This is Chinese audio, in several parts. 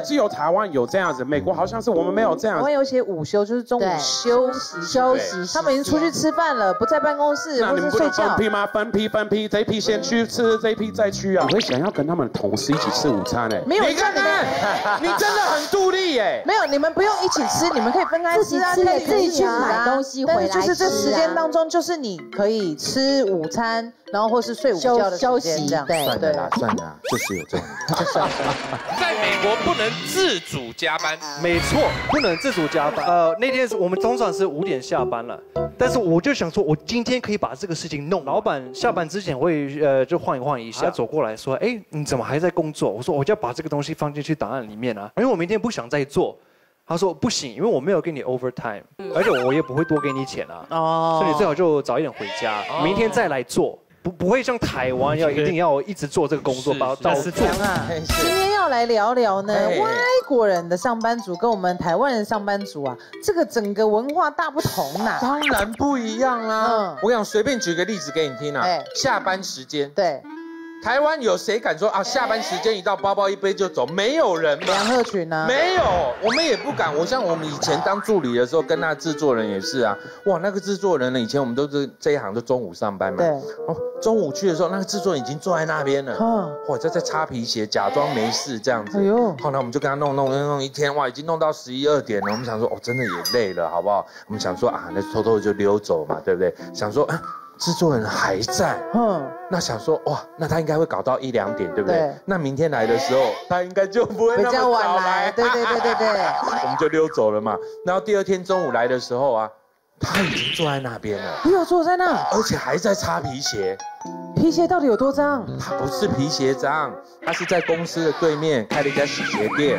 只有台湾有这样子，美国好像是我们没有这样子。台湾有些午休，就是中午休息休息他们已经出去吃饭了，不在办公室或那你们不能是睡觉分。批吗？分批分批，这一批先去吃，这一批再去啊！我会想要跟他们同事一起吃午餐哎。没有你看看，你真的很独立耶。没有，你们不用一起吃，你们可以分开吃啊，自己吃可以自己去啊买东西回来但是就是这时间当中，就是你可以吃午餐，然后或是睡午觉的休息时间这样。对算了啦，算了啦，就是有这种。在美国不能自主加班，没错，不能自主加班。呃，那天是我们通常是五点下班了，但是我就想说，我今天可以把这个事情弄。老板下班之前会呃就晃一晃一下，走过来说，哎，你怎么还在工作？我说我就要把这个东西放进去档案里面啊，因为我明天不想再做。他说不行，因为我没有给你 overtime，而且我也不会多给你钱啊，哦所以你最好就早一点回家，明天再来做。不不会像台湾要一定要一直做这个工作，把到做。强啊！今天要来聊聊呢，哎外国人的上班族跟我们台湾人上班族啊，这个整个文化大不同呐。当然不一样啦、嗯我跟你讲，随便举个例子给你听啊。哎下班时间，对，台湾有谁敢说啊？下班时间一到，包包一背就走？没有人吗。梁鹤群啊，没有，我们也不敢。我像我们以前当助理的时候，跟那制作人也是啊。哇，那个制作人呢，以前我们都是这一行都中午上班嘛。对。哦，中午去的时候，那个制作人已经坐在那边了。嗯哇，在在擦皮鞋，假装没事这样子。哎呦后来我们就跟他弄弄弄弄一天，哇，已经弄到十一二点了。我们想说，哦，真的也累了，好不好？我们想说啊，那偷偷的就溜走嘛，对不对？想说，啊，制作人还在。嗯，那想说哇，那他应该会搞到一两点，对不对？对那明天来的时候，他应该就不会那么早晚来，对对对对对。我们就溜走了嘛。然后第二天中午来的时候啊，他已经坐在那边了，你有坐在那，而且还在擦皮鞋。皮鞋到底有多脏？他不是皮鞋脏，他是在公司的对面开了一家洗鞋店。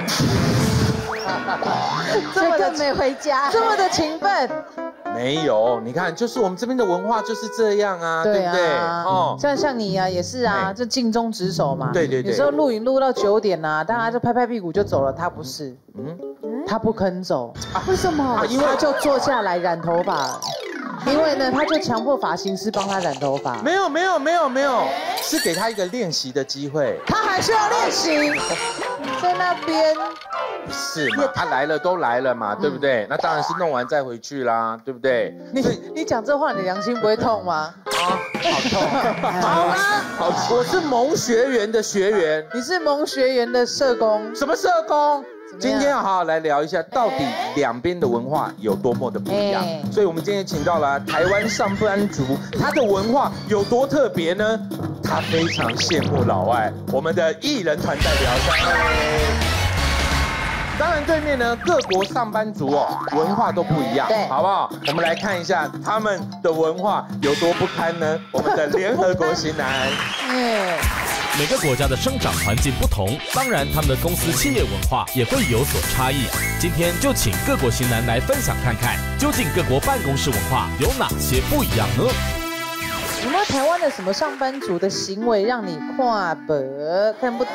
这么的没回家。这么的勤奋，没有，你看，就是我们这边的文化就是这样啊，对不对？哦，像像你啊，也是啊，哎。就尽忠职守嘛。对对对。有时候录影录到九点啊，大家就拍拍屁股就走了，他不是，嗯，他不肯走，为什么？啊，？因为他就坐下来染头发，因为呢，他就强迫发型师帮他染头发。没有没有没有没有，是给他一个练习的机会。他还需要练习，在那边不是嘛？他来了都来了嘛，对不对？那当然是弄完再回去啦，对不对？你你讲这话，你良心不会痛吗？啊，好痛！好啊，好，我是萌学员的学员，你是萌学园的社工，什么社工？今天要好好来聊一下，到底两边的文化有多么的不一样哎。所以，我们今天请到了台湾上班族，他的文化有多特别呢？他非常羡慕老外，我们的艺人团代表三位。当然，对面呢，各国上班族哦，文化都不一样，对好不好？我们来看一下他们的文化有多不堪呢？我们的联合国型男，哎，每个国家的生长环境不同，当然他们的公司企业文化也会有所差异。今天就请各国型男来分享看看，究竟各国办公室文化有哪些不一样呢？有没有台湾的什么上班族的行为让你跨博看不懂？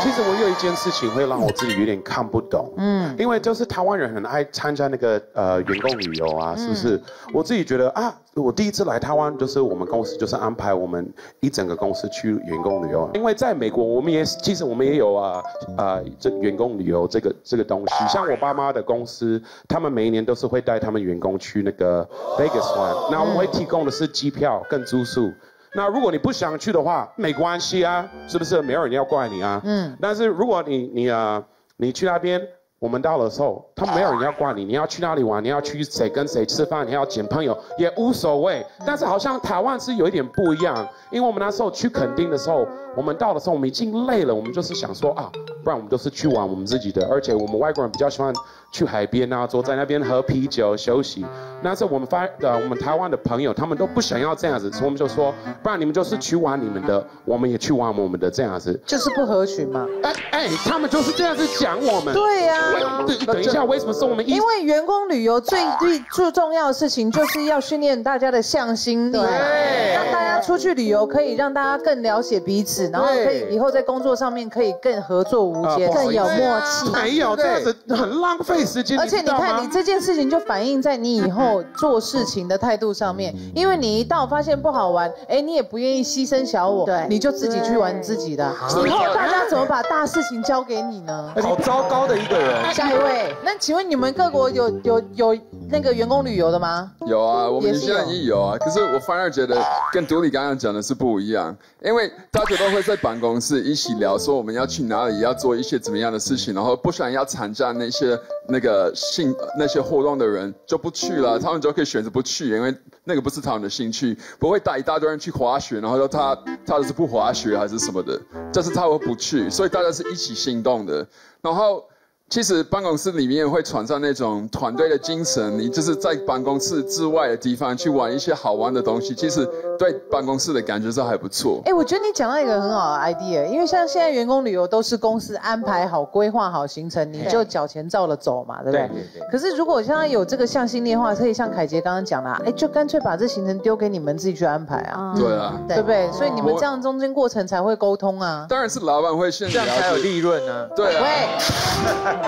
其实我有一件事情会让我自己有点看不懂，嗯，因为就是台湾人很爱参加那个呃员工旅游啊，是不是？我自己觉得啊，我第一次来台湾，就是我们公司就是安排我们一整个公司去员工旅游，因为在美国我们也其实我们也有啊啊这员工旅游这个这个东西，像我爸妈的公司，他们每一年都是会带他们员工去那个 Vegas 玩，那我们会提供的是机票跟住宿。那如果你不想去的话，没关系啊，是不是？没有人要怪你啊。嗯嗯。但是如果你你呃你去那边，我们到的时候，他没有人要管你，你要去哪里玩，你要去谁跟谁吃饭，你要捡朋友也无所谓。但是好像台湾是有一点不一样，因为我们那时候去垦丁的时候，我们到的时候我们已经累了，我们就是想说啊，不然我们都是去玩我们自己的，而且我们外国人比较喜欢去海边啊，坐在那边喝啤酒休息。那时候我们发呃我们台湾的朋友，他们都不想要这样子，所以我们就说，不然你们就是去玩你们的，我们也去玩我们的这样子。就是不合群嘛。哎哎，他们就是这样子讲我们。对呀、啊。等一下，为什么送我们一因？为员工旅游最最最重要的事情就是要训练大家的向心力，让大家出去旅游可以让大家更了解彼此，然后可以以后在工作上面可以更合作无间，更有默契。没有这样子很浪费时间，而且你看，你这件事情就反映在你以后做事情的态度上面，因为你一到发现不好玩，哎，你也不愿意牺牲小我，对你就自己去玩自己的。以后大家怎么把大事情交给你呢？好糟糕的一个人。下一位，那请问你们各国有有有那个员工旅游的吗？有啊，我们现在也有啊。可是我反而觉得跟独立刚刚讲的是不一样，因为大家都会在办公室一起聊，说我们要去哪里，要做一些怎么样的事情，然后不想要参加那些那个兴那些活动的人就不去了，他们就可以选择不去，因为那个不是他们的兴趣，不会带一大堆人去滑雪，然后说他他是不滑雪还是什么的，就是他会不去，所以大家是一起行动的，然后。其实办公室里面会传上那种团队的精神，你就是在办公室之外的地方去玩一些好玩的东西，其实对办公室的感觉是还不错。哎，我觉得你讲到一个很好的 idea，因为像现在员工旅游都是公司安排好、规划好行程，你就缴钱照了走嘛，对不对？对对对可是如果现在有这个向心力的话，可以像凯杰刚刚讲的啊，哎，就干脆把这行程丢给你们自己去安排啊，对啊，对不对？所以你们我这样中间过程才会沟通啊。当然是老板会先这样才有。利润啊。对啊，喂，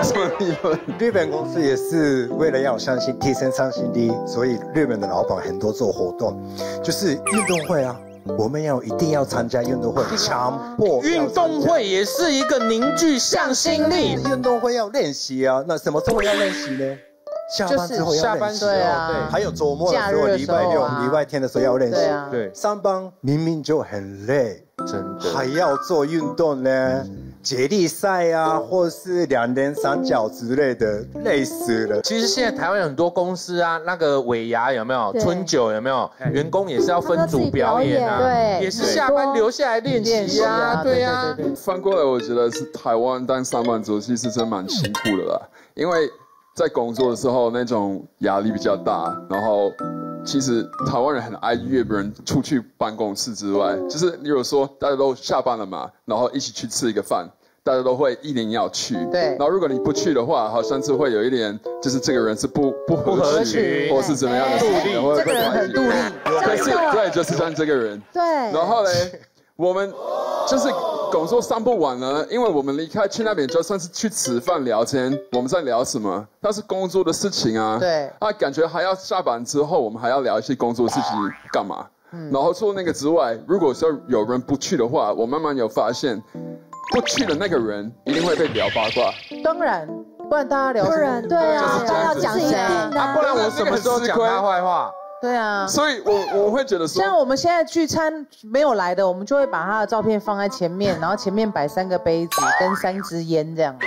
什么利润？日本公司也是为了要有向心提升向心力，所以日本的老板很多做活动，就是运动会啊，我们要一定要参加运动会，强迫运动会也是一个凝聚向心力。运动会要练习啊，那什么时候要练习呢？下班之后要练习，对啊，还有周末的时候，礼拜六、礼拜天的时候要练习。对啊，对，上班明明就很累，真还要做运动呢，接力赛啊，或是两连三角之类的，累死了。其实现在台湾有很多公司啊，那个尾牙有没有？春酒有没有？员工也是要分组表演啊，对也是下班留下来练习啊，对呀。对对翻过来，我觉得是台湾当上班族其实真蛮辛苦的啦，因为在工作的时候那种压力比较大，然后其实台湾人很爱约别人出去办公室之外，就是例如说大家都下班了嘛，然后一起去吃一个饭。大家都会一定要去，对。然后如果你不去的话，好像是会有一点，就是这个人是不不合合群，或是怎么样的事情，或者这个人很独立，对，是，对，就是像这个人。对，然后嘞，我们就是工作上不完了，因为我们离开去那边就算是去吃饭聊天，我们在聊什么？那是工作的事情啊。对啊，感觉还要下班之后，我们还要聊一些工作事情干嘛？嗯然后除了那个之外，如果说有人不去的话，我慢慢有发现，不去的那个人一定会被聊八卦。当然，不然大家聊什么不然对啊就是，这样子要讲谁的啊，不然我什么时候讲他坏话？对啊。所以我我会觉得说，像我们现在聚餐没有来的，我们就会把他的照片放在前面，然后前面摆三个杯子跟三支烟这样。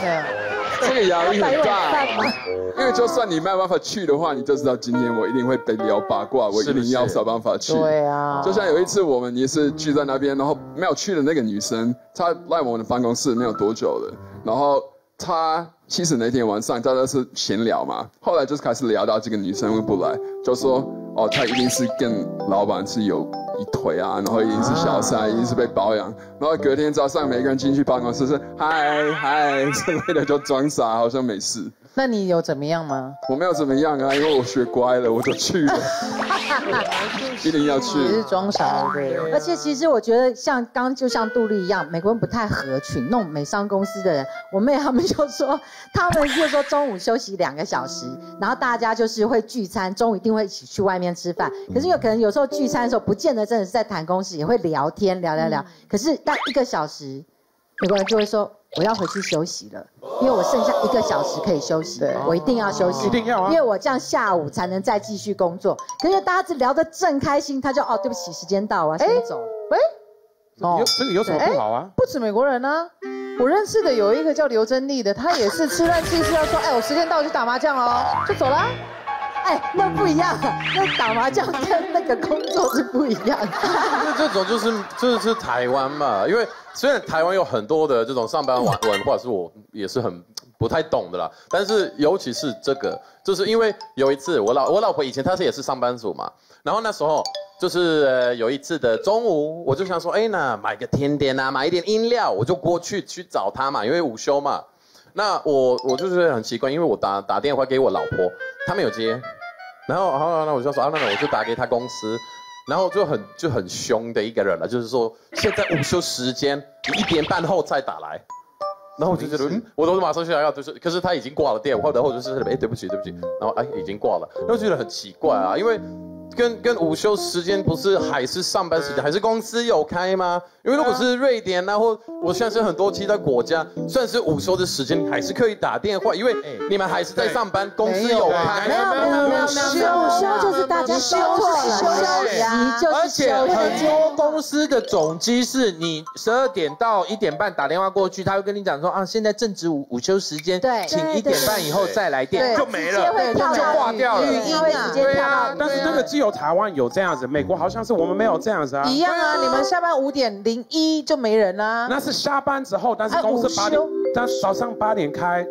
对啊，这个压力很大 因为就算你没有办法去的话，你就知道今天我一定会被聊八卦，我一定要想办法去。对啊。就像有一次我们也是聚在那边，然后没有去的那个女生，她来我们的办公室没有多久了，然后他其实那天晚上大家是闲聊嘛，后来就是开始聊到这个女生会不来，就说哦，她一定是跟老板是有一腿啊，然后一定是小三，一定是被包养，然后隔天早上每个人进去办公室是嗨嗨之类的，就装傻，好像没事。那你有怎么样吗？我没有怎么样啊，因为我学乖了，我就去了，一定要去。你是装傻对。而且其实我觉得像刚就像杜丽一样，美国人不太合群，那种美商公司的人，我妹他们就说，他们就说中午休息两个小时，然后大家就是会聚餐，中午一定会一起去外面吃饭。可是有可能有时候聚餐的时候，不见得真的是在谈公事，也会聊天聊聊聊。可是但一个小时，美国人就会说。我要回去休息了，因为我剩下一个小时可以休息，我一定要休息，一定要啊因为我这样下午才能再继续工作。可是大家聊得正开心，他就哦，对不起，时间到，我要先走了。喂，哦有这个有什么不好啊？不止美国人呢、我认识的有一个叫刘真丽的，她也是吃饭吃一吃，要说，哎，我时间到，我去打麻将了，就走了。哎，那不一样，那打麻将跟那个工作是不一样的。那 这种就是就是台湾嘛，因为虽然台湾有很多的这种上班文文化是我也是很不太懂的啦，但是尤其是这个，就是因为有一次我老我老婆以前她是也是上班族嘛，然后那时候就是有一次的中午，我就想说，哎那买个甜点啊，买一点饮料，我就过去去找她嘛，因为午休嘛。那我我就是很奇怪，因为我打打电话给我老婆，她没有接，然后好，那我就说啊，那我就打给她公司，然后就很就很凶的一个人了，就是说现在午休时间，你一点半后再打来。然后我就觉得，嗯，我都马上想要，就是，可是他已经挂了电话，然后就是，哎，对不起，对不起，然后哎，已经挂了，然后觉得很奇怪啊，因为。跟跟午休时间不是还是上班时间，还是公司有开吗？因为如果是瑞典啊，或我现在是很多其他国家，算是午休的时间，还是可以打电话，因为你们还是在上班，公司有开。没有没有没有没有，午休就是大家休息休息啊，而且很多公司的总机是你十二点到一点半打电话过去，他会跟你讲说啊，现在正值午午休时间，对，请一点半以后再来电，就没了，就挂掉了，语音会直接对啊，但是这个只有台湾有这样子，美国好像是我们没有这样子啊。一样啊，你们下班五点零一就没人啦。那是下班之后，但是公司八点，但早上八点开。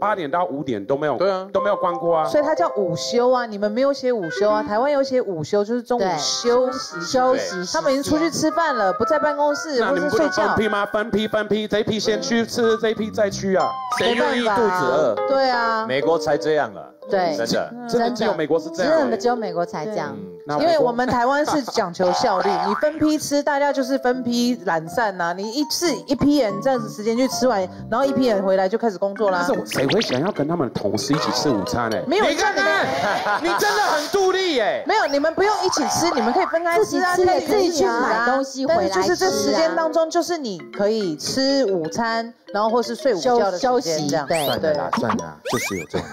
八点到五点都没有，对啊，都没有关过啊，所以它叫午休啊。你们没有写午休啊？台湾有写午休，就是中午休息休息。他们已经出去吃饭了，不在办公室，不是睡觉。分批吗？分批分批，这批先去吃，这批再去啊。谁愿意肚子饿？对啊，美国才这样了。对，真的，真的只有美国是这样。真的只有美国才这样。因为我们台湾是讲求效率，你分批吃，大家就是分批懒散呐。你一次一批人这样子时间去吃完，然后一批人回来就开始工作啦。但是谁会想要跟他们同事一起吃午餐呢？没有，你看你，你真的很独立耶。没有，你们不用一起吃，你们可以分开吃啊，自己自己去买东西回来就是这时间当中，就是你可以吃午餐，然后或是睡午觉的休息这样。对算的啦，算的，就是有这种。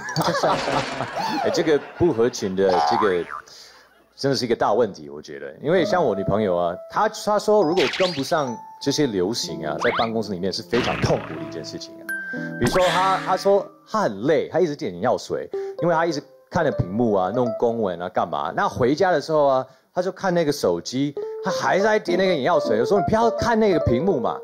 哎，这个不合群的这个。真的是一个大问题，我觉得，因为像我女朋友啊，她她说如果跟不上这些流行啊，在办公室里面是非常痛苦的一件事情啊。比如说她她说她很累，她一直点眼药水，因为她一直看着屏幕啊，弄公文啊，干嘛？那回家的时候啊，她就看那个手机，她还在点那个眼药水。我说你不要看那个屏幕嘛。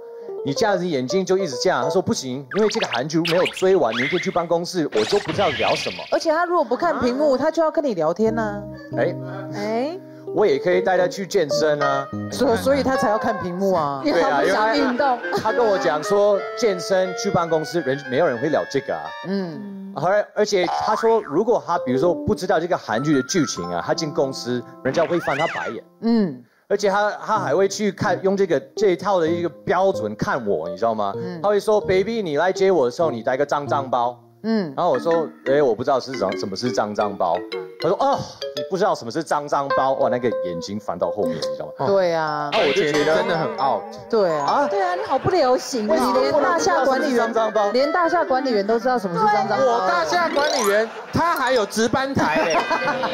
你这样子眼睛就一直这样，他说不行，因为这个韩剧没有追完，明天去办公室我就不知道聊什么。而且他如果不看屏幕，他就要跟你聊天呢。哎哎，我也可以带他去健身啊，所所以他才要看屏幕啊。对啊，因为运动。他跟我讲说健身去办公室人没有人会聊这个啊。嗯，而而且他说如果他比如说不知道这个韩剧的剧情啊，他进公司人家会翻他白眼。嗯。而且他他还会去看用这个这一套的一个标准看我，你知道吗？他会说，baby，你来接我的时候，你带个脏脏包。嗯，然后我说，哎，我不知道是什么什么是脏脏包。他说，哦，你不知道什么是脏脏包，哇，那个眼睛翻到后面，你知道吗？对啊，那我就觉得真的很 out。对啊，对啊，你好不流行，你连大厦管理员，连大厦管理员都知道什么是脏脏包。我大厦管理员，他还有值班台嘞。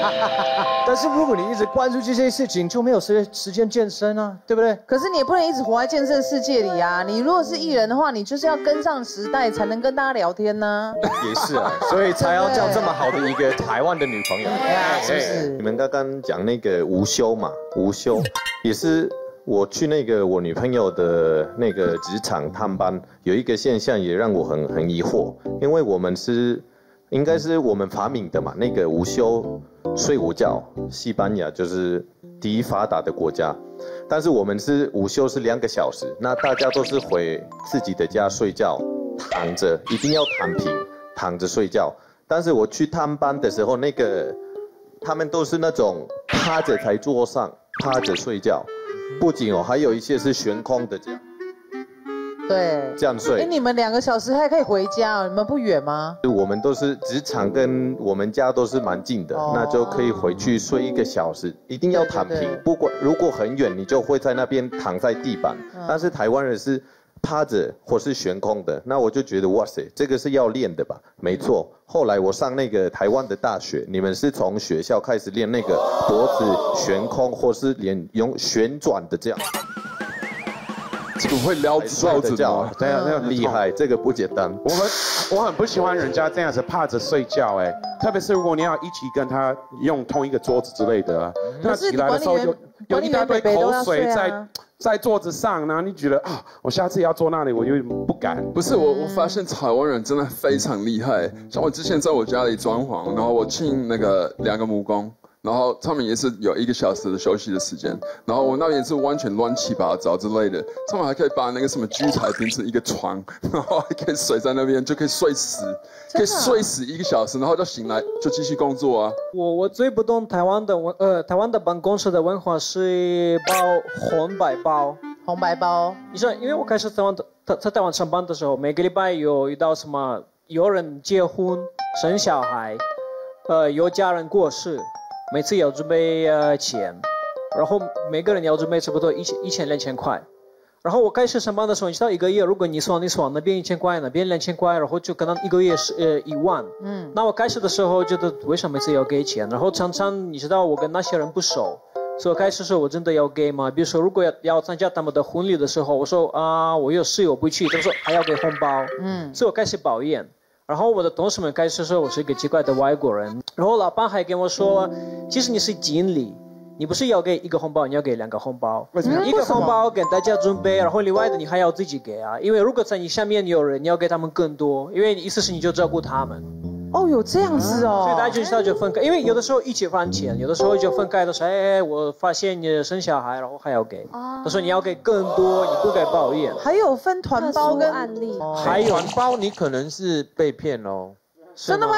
但是如果你一直关注这些事情，就没有时时间健身啊，对不对？可是你也不能一直活在健身世界里啊。你如果是艺人的话，你就是要跟上时代，才能跟大家聊天呢。也是啊，所以才要叫这么好的一个台湾的女朋友。是不是？你们刚刚讲那个午休嘛，午休也是我去那个我女朋友的那个职场探班，有一个现象也让我很很疑惑，因为我们是应该是我们发明的嘛，那个午休睡午觉，西班牙就是第一发达的国家，但是我们是午休是两个小时，那大家都是回自己的家睡觉，躺着一定要躺平。躺着睡觉，但是我去探班的时候，那个他们都是那种趴着在桌上趴着睡觉，不仅哦，还有一些是悬空的这样，对，这样睡。哎，你们两个小时还可以回家，你们不远吗？我们都是职场跟我们家都是蛮近的，那就可以回去睡一个小时，一定要躺平，不管如果很远，你就会在那边躺在地板，但是台湾人是。趴着或是悬空的，那我就觉得哇塞，这个是要练的吧？没错。后来我上那个台湾的大学，你们是从学校开始练那个脖子悬空，或是连用旋转的这样。这个会撩子的叫，对啊，那厉害，这个不简单。我很我很不喜欢人家这样子趴着睡觉，哎，特别是如果你要一起跟他用同一个桌子之类的，那起来的时候有有一大堆口水在。在桌子上，然后你觉得啊，我下次要坐那里，我有点不敢。不是我，我发现台湾人真的非常厉害。像我之前在我家里装潢，然后我请那个两个木工，然后他们也是有一个小时的休息的时间，然后我那边也是完全乱七八糟之类的，他们还可以把那个什么聚财变成一个床，然后还可以睡在那边就可以睡死，可以睡死一个小时，然后就醒来就继续工作啊。我我最不懂台湾的文呃台湾的办公室的文化是包红白包，红白包。你说，因为我开始台湾的在在台湾上班的时候，每个礼拜有遇到什么有人结婚生小孩，呃有家人过世，每次要准备呃钱，然后每个人要准备差不多一千一千两千块。然后我开始上班的时候，你知道一个月，如果你算你算那边一千块，那边两千块，然后就可能一个月是呃一万。嗯，那我开始的时候觉得为什么每次要给钱？然后常常你知道我跟那些人不熟，所以我开始时候我真的要给吗？比如说如果要要参加他们的婚礼的时候，我说啊我有事我不去，他们说还要给红包。嗯，所以我开始抱怨。然后我的同事们开始说我是一个奇怪的外国人。然后老板还跟我说，其实你是经理。你不是要给一个红包，你要给两个红包。一个红包给大家准备，然后另外的你还要自己给啊。因为如果在你下面有人，你要给他们更多，因为意思是你就照顾他们。哦，有这样子哦。所以大家就知道就分开，因为有的时候一起还钱，有的时候就分开的说，哎，我发现你生小孩，然后还要给。他说你要给更多，你不给抱怨。还有分团包跟案例，还有团包，你可能是被骗喽。真的吗？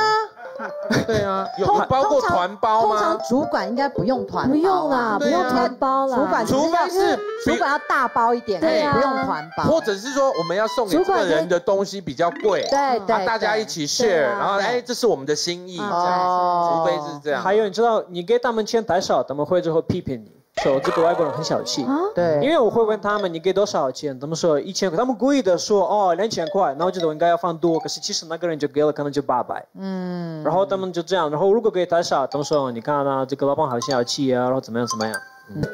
对啊，有包括团包吗？通常主管应该不用团包，不用啦，不用团包啦。主管除非是主管要大包一点，对啊，不用团包。或者是说我们要送给这个人的东西比较贵，对对，大家一起 share，然后哎，这是我们的心意，这样，除非是这样。还有你知道，你给他们钱太少，他们会之后批评你。说这个外国人很小气，对，因为我会问他们你给多少钱，他们说？一千块，他们故意的说哦两千块，那我觉得我应该要放多，可是其实那个人就给了可能就八百，嗯，然后他们就这样，然后如果给太少，他们说你看啊这个老板好小气啊，然后怎么样怎么样，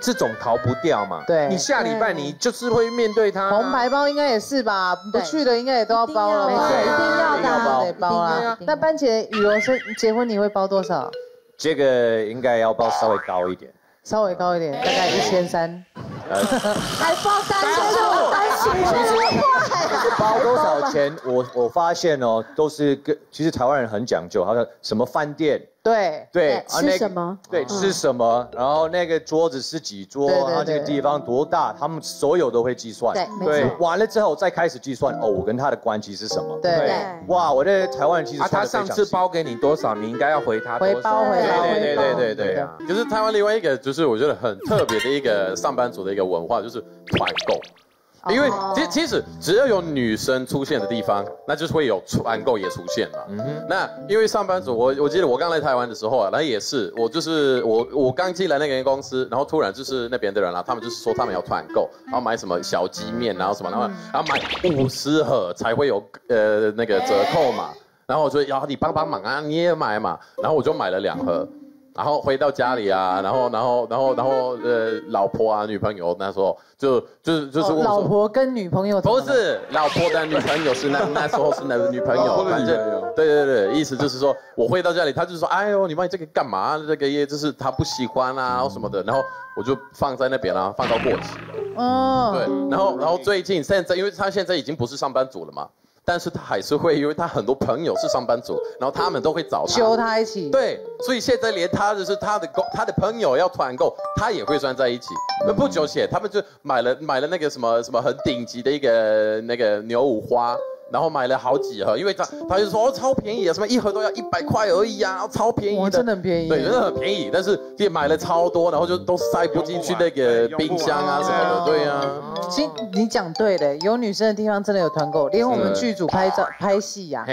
这种逃不掉嘛，对，你下礼拜你就是会面对他，红牌包应该也是吧，不去的应该也都要包了吧，一定要的，得包啊。那班姐羽绒生结婚你会包多少？这个应该要包稍微高一点。稍微高一点，大概一千三。还包三千多，三千多，包多少钱？我我发现哦，都是跟其实台湾人很讲究，好像什么饭店。对对，吃什么？对，吃什么？然后那个桌子是几桌？然后这个地方多大？他们所有都会计算。对，对，完了之后再开始计算哦，我跟他的关系是什么？对，哇，我在台湾其实他上次包给你多少，你应该要回他回包回来。对对对对对啊！就是台湾另外一个，就是我觉得很特别的一个上班族的一个文化，就是团购。因为其其实只要有女生出现的地方，那就是会有团购也出现嘛。那因为上班族，我我记得我刚来台湾的时候啊，那也是我就是我我刚进来那个公司，然后突然就是那边的人啊，他们就是说他们要团购，然后买什么小鸡面，然后什么，然后然后买五十盒才会有呃那个折扣嘛。然后我说要你帮帮忙啊，你也买嘛。然后我就买了两盒。然后回到家里啊，然后然后然后然后呃，老婆啊，女朋友那时候就就是就是老婆跟女朋友不是老婆的女朋友是那那时候是那女朋友，反正对对对，意思就是说我回到家里，他就说哎呦你买这个干嘛？这个也就是他不喜欢啊什么的，然后我就放在那边啊，放到过期了。哦，对，然后然后最近现在因为他现在已经不是上班族了嘛。但是他还是会，因为他很多朋友是上班族，然后他们都会找他，揪他一起。对，所以现在连他就是他的工，他的朋友要团购，他也会算在一起。那不久前，他们就买了买了那个什么什么很顶级的一个那个牛五花。然后买了好几盒，因为他他就说哦超便宜啊，什么一盒都要一百块而已啊，超便宜的，真的很便宜，对，真的很便宜。但是也买了超多，然后就都塞不进去那个冰箱啊什么的，对啊。其实你讲对的，有女生的地方真的有团购，连我们剧组拍照拍戏呀。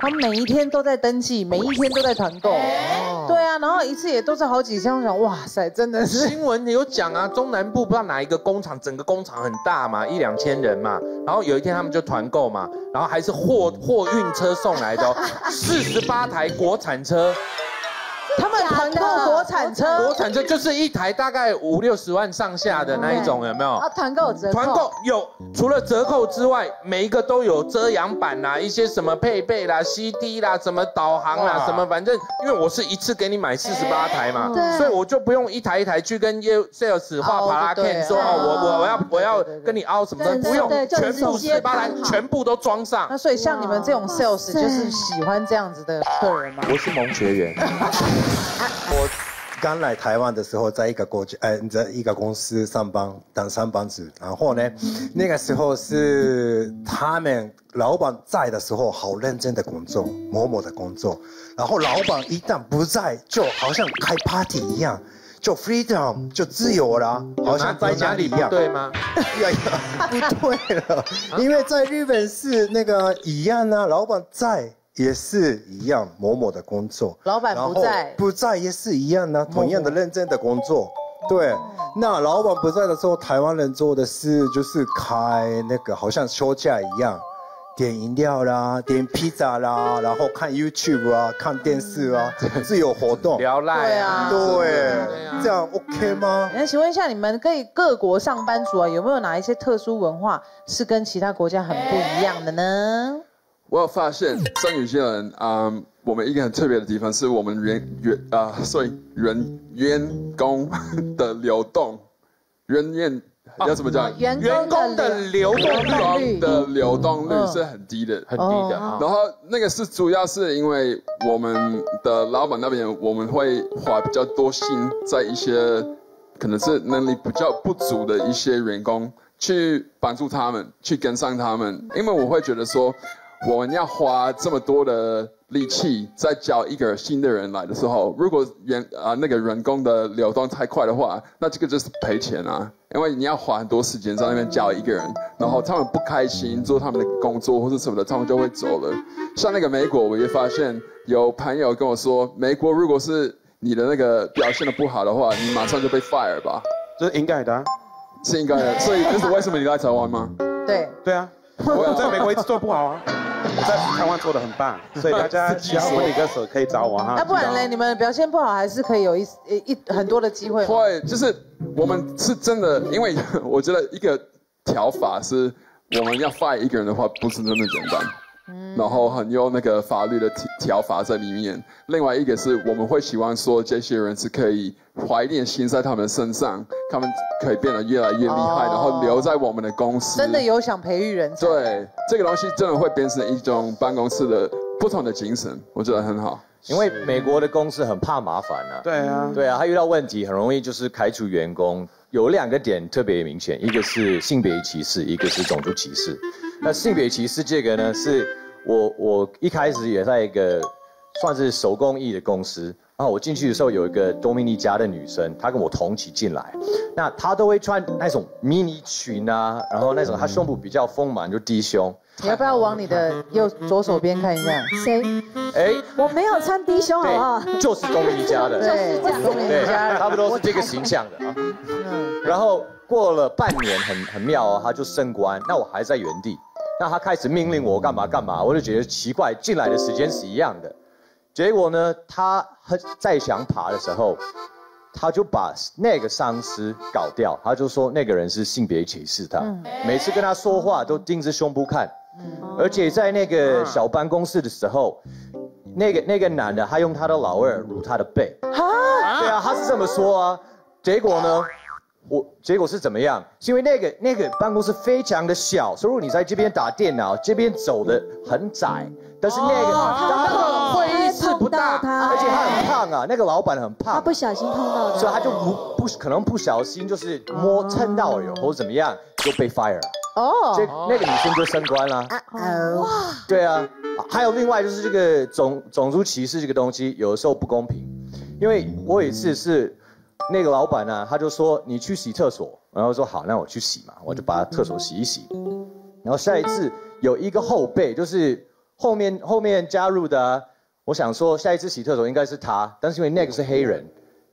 他们每一天都在登记，每一天都在团购。对啊，然后一次也都是好几箱，想哇塞，真的是。新闻有讲啊，中南部不知道哪一个工厂，整个工厂很大嘛，一两千人嘛。然后有一天他们就团购嘛，然后还是货货运车送来的，四十八台国产车。他们团购国产车，国产车就是一台大概五六十万上下的那一种，有没有？啊，团购折扣。团购有，除了折扣之外，每一个都有遮阳板啦，一些什么配备啦、CD 啦、什么导航啦、什么，反正因为我是一次给你买四十八台嘛，所以我就不用一台一台去跟业 sales 画帕拉 Ken 说哦，我我我要我要跟你凹什么的，不用，全部四十八台全部都装上。那所以像你们这种 sales 就是喜欢这样子的客人吗？我是萌学员。我刚来台湾的时候，在一个国家，呃，在一个公司上班当上班族，然后呢，那个时候是他们老板在的时候，好认真的工作，默默的工作，然后老板一旦不在，就好像开 party 一样。就 freedom 就自由了，好像在家里一样，对吗？呀呀，不对了，因为在日本是那个一样啊，老板在也是一样，某某的工作，老板不在，不在也是一样的，同样的认真的工作。对，那老板不在的时候，台湾人做的事就是开那个好像休假一样。点饮料啦，点披萨啦，然后看 YouTube 啊，看电视啊，自由活动，聊赖，对啊，对，这样 OK 吗？那请问一下，你们可以各国上班族啊，有没有哪一些特殊文化是跟其他国家很不一样的呢？我有发现，像有些人啊，我们一个很特别的地方是我们员员啊，所以员员工 的流动，人员。要怎么讲？员工的流动率的流动率是很低的，很低的。然后那个是主要是因为我们的老板那边，我们会花比较多心在一些可能是能力比较不足的一些员工，去帮助他们，去跟上他们。因为我会觉得说，我们要花这么多的。力气在教一个新的人来的时候，如果员啊那个人工的流动太快的话，那这个就是赔钱啊，因为你要花很多时间在那边教一个人，然后他们不开心做他们的工作或者什么的，他们就会走了。像那个美国，我也发现有朋友跟我说，美国如果是你的那个表现的不好的话，你马上就被 fire 吧，这是应该的，是应该的。所以这是为什么你来台湾吗？对，对啊，我在美国一直做不好啊。我在台湾做的很棒，所以 大家只要问你歌手可以找我哈。那不然呢？你们表现不好，还是可以有一一很多的机会。会，就是我们是真的，因为我觉得一个调法是，我们要 fight 一个人的话，不是那么简单。然后很有那个法律的条法在里面。另外一个是我们会希望说，这些人是可以怀念心在他们身上，他们可以变得越来越厉害，然后留在我们的公司。真的有想培育人才。对，这个东西真的会变成一种办公室的不同的精神，我觉得很好。因为美国的公司很怕麻烦啊。对啊。对啊，他遇到问题很容易就是开除员工。有两个点特别明显，一个是性别歧视，一个是种族歧视。那性别歧视这个呢，是我我一开始也在一个算是手工艺的公司，然后我进去的时候有一个多米尼加的女生，她跟我同期进来，那她都会穿那种迷你裙啊，然后那种她胸部比较丰满，就低胸。你要不要往你的右左手边看一下？谁？哎，我没有穿低胸，好不好？就是多米尼加的，对，多米尼加，差不多是这个形象的啊。嗯，然后过了半年，很很妙哦，他就升官，那我还在原地。那他开始命令我干嘛干嘛，我就觉得奇怪，进来的时间是一样的，结果呢，他再想爬的时候，他就把那个丧尸搞掉，他就说那个人是性别歧视他，每次跟他说话都盯着胸部看，而且在那个小办公室的时候，那个那个男的他用他的老二撸他的背，啊，对啊，他是这么说啊，结果呢？我结果是怎么样？是因为那个那个办公室非常的小，所以如果你在这边打电脑，这边走的很窄，但是那个那个会议室不大，而且他很胖啊，那个老板很胖，他不小心碰到的，所以他就不不可能不小心就是摸蹭到有或者怎么样就被 fire 哦，这那个女生就升官了，啊哇，对啊，还有另外就是这个种种族歧视这个东西有的时候不公平，因为我有一次是。那个老板呢，他就说你去洗厕所，然后说好，那我去洗嘛，我就把厕所洗一洗。然后下一次有一个后辈，就是后面后面加入的，我想说下一次洗厕所应该是他，但是因为那个是黑人，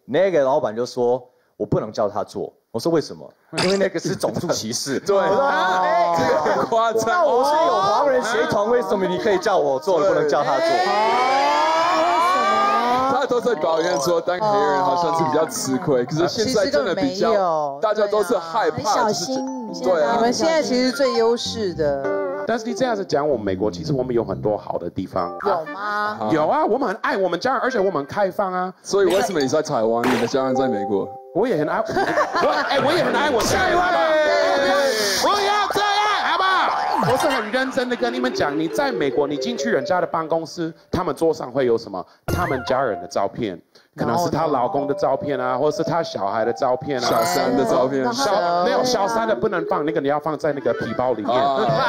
那个老板就说我不能叫他做。我说为什么？因为那个是种族歧视。对，这个很夸张。那我是有华人血统，为什么你可以叫我做，不能叫他做？都在抱怨说当黑人好像是比较吃亏，可是现在真的比较，大家都是害怕。小心，对啊，你们现在其实最优势的。但是你这样子讲，我们美国其实我们有很多好的地方。有吗？有啊，我们很爱我们家人，而且我们很开放啊。所以为什么你在台湾，你的家人在美国？我也很爱，我 哎，我也很爱我家人。不要这样，好不好？我是很认真的跟你们讲，你在美国，你进去人家的办公室，他们桌上会有什么？他们家人的照片，可能是她老公的照片啊，或者是她小孩的照片啊，小三的照片小没有小三的不能放，那个你要放在那个皮包里面，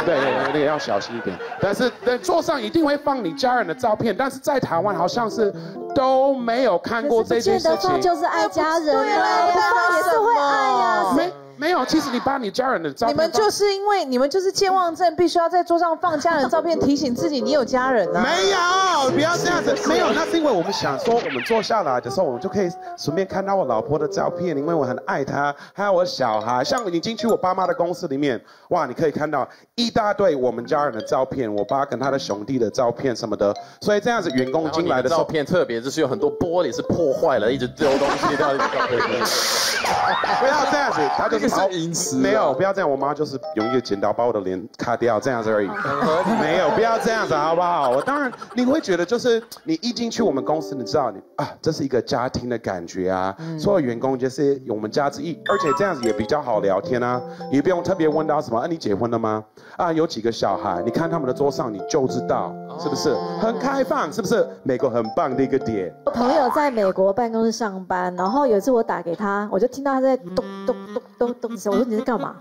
对对对，那个要小心一点。但是在桌上一定会放你家人的照片，但是在台湾好像是都没有看过这件事情。放就是爱家人啊，不放也是会爱呀。没没有，其实你把你家人的照片，你们就是因为你们就是健忘症，必须要在桌上放家人照片，提醒自己你有家人啊。没有，不要这样子。没有，那是因为我们想说，我们坐下来的时候，我们就可以顺便看到我老婆的照片，因为我很爱她，还有我小孩。像你进去我爸妈的公司里面，哇，你可以看到一大堆我们家人的照片，我爸跟他的兄弟的照片什么的。所以这样子，员工进来的照片特别就是有很多玻璃是破坏了，一直丢东西掉。不要这样子，他就是 是隐私啊没有，不要这样。我妈就是用一个剪刀把我的脸卡掉，这样子而已。没有，不要这样子，好不好？我当然你会觉得，就是你一进去我们公司，你知道你啊，这是一个家庭的感觉啊。所有员工就是我们家之一，而且这样子也比较好聊天啊，也不用特别问到什么，啊，你结婚了吗？啊，有几个小孩？你看他们的桌上你就知道，是不是？很开放，是不是？美国很棒的一个点。我朋友在美国办公室上班，然后有一次我打给他，我就听到他在咚咚咚咚咚我说你在干嘛？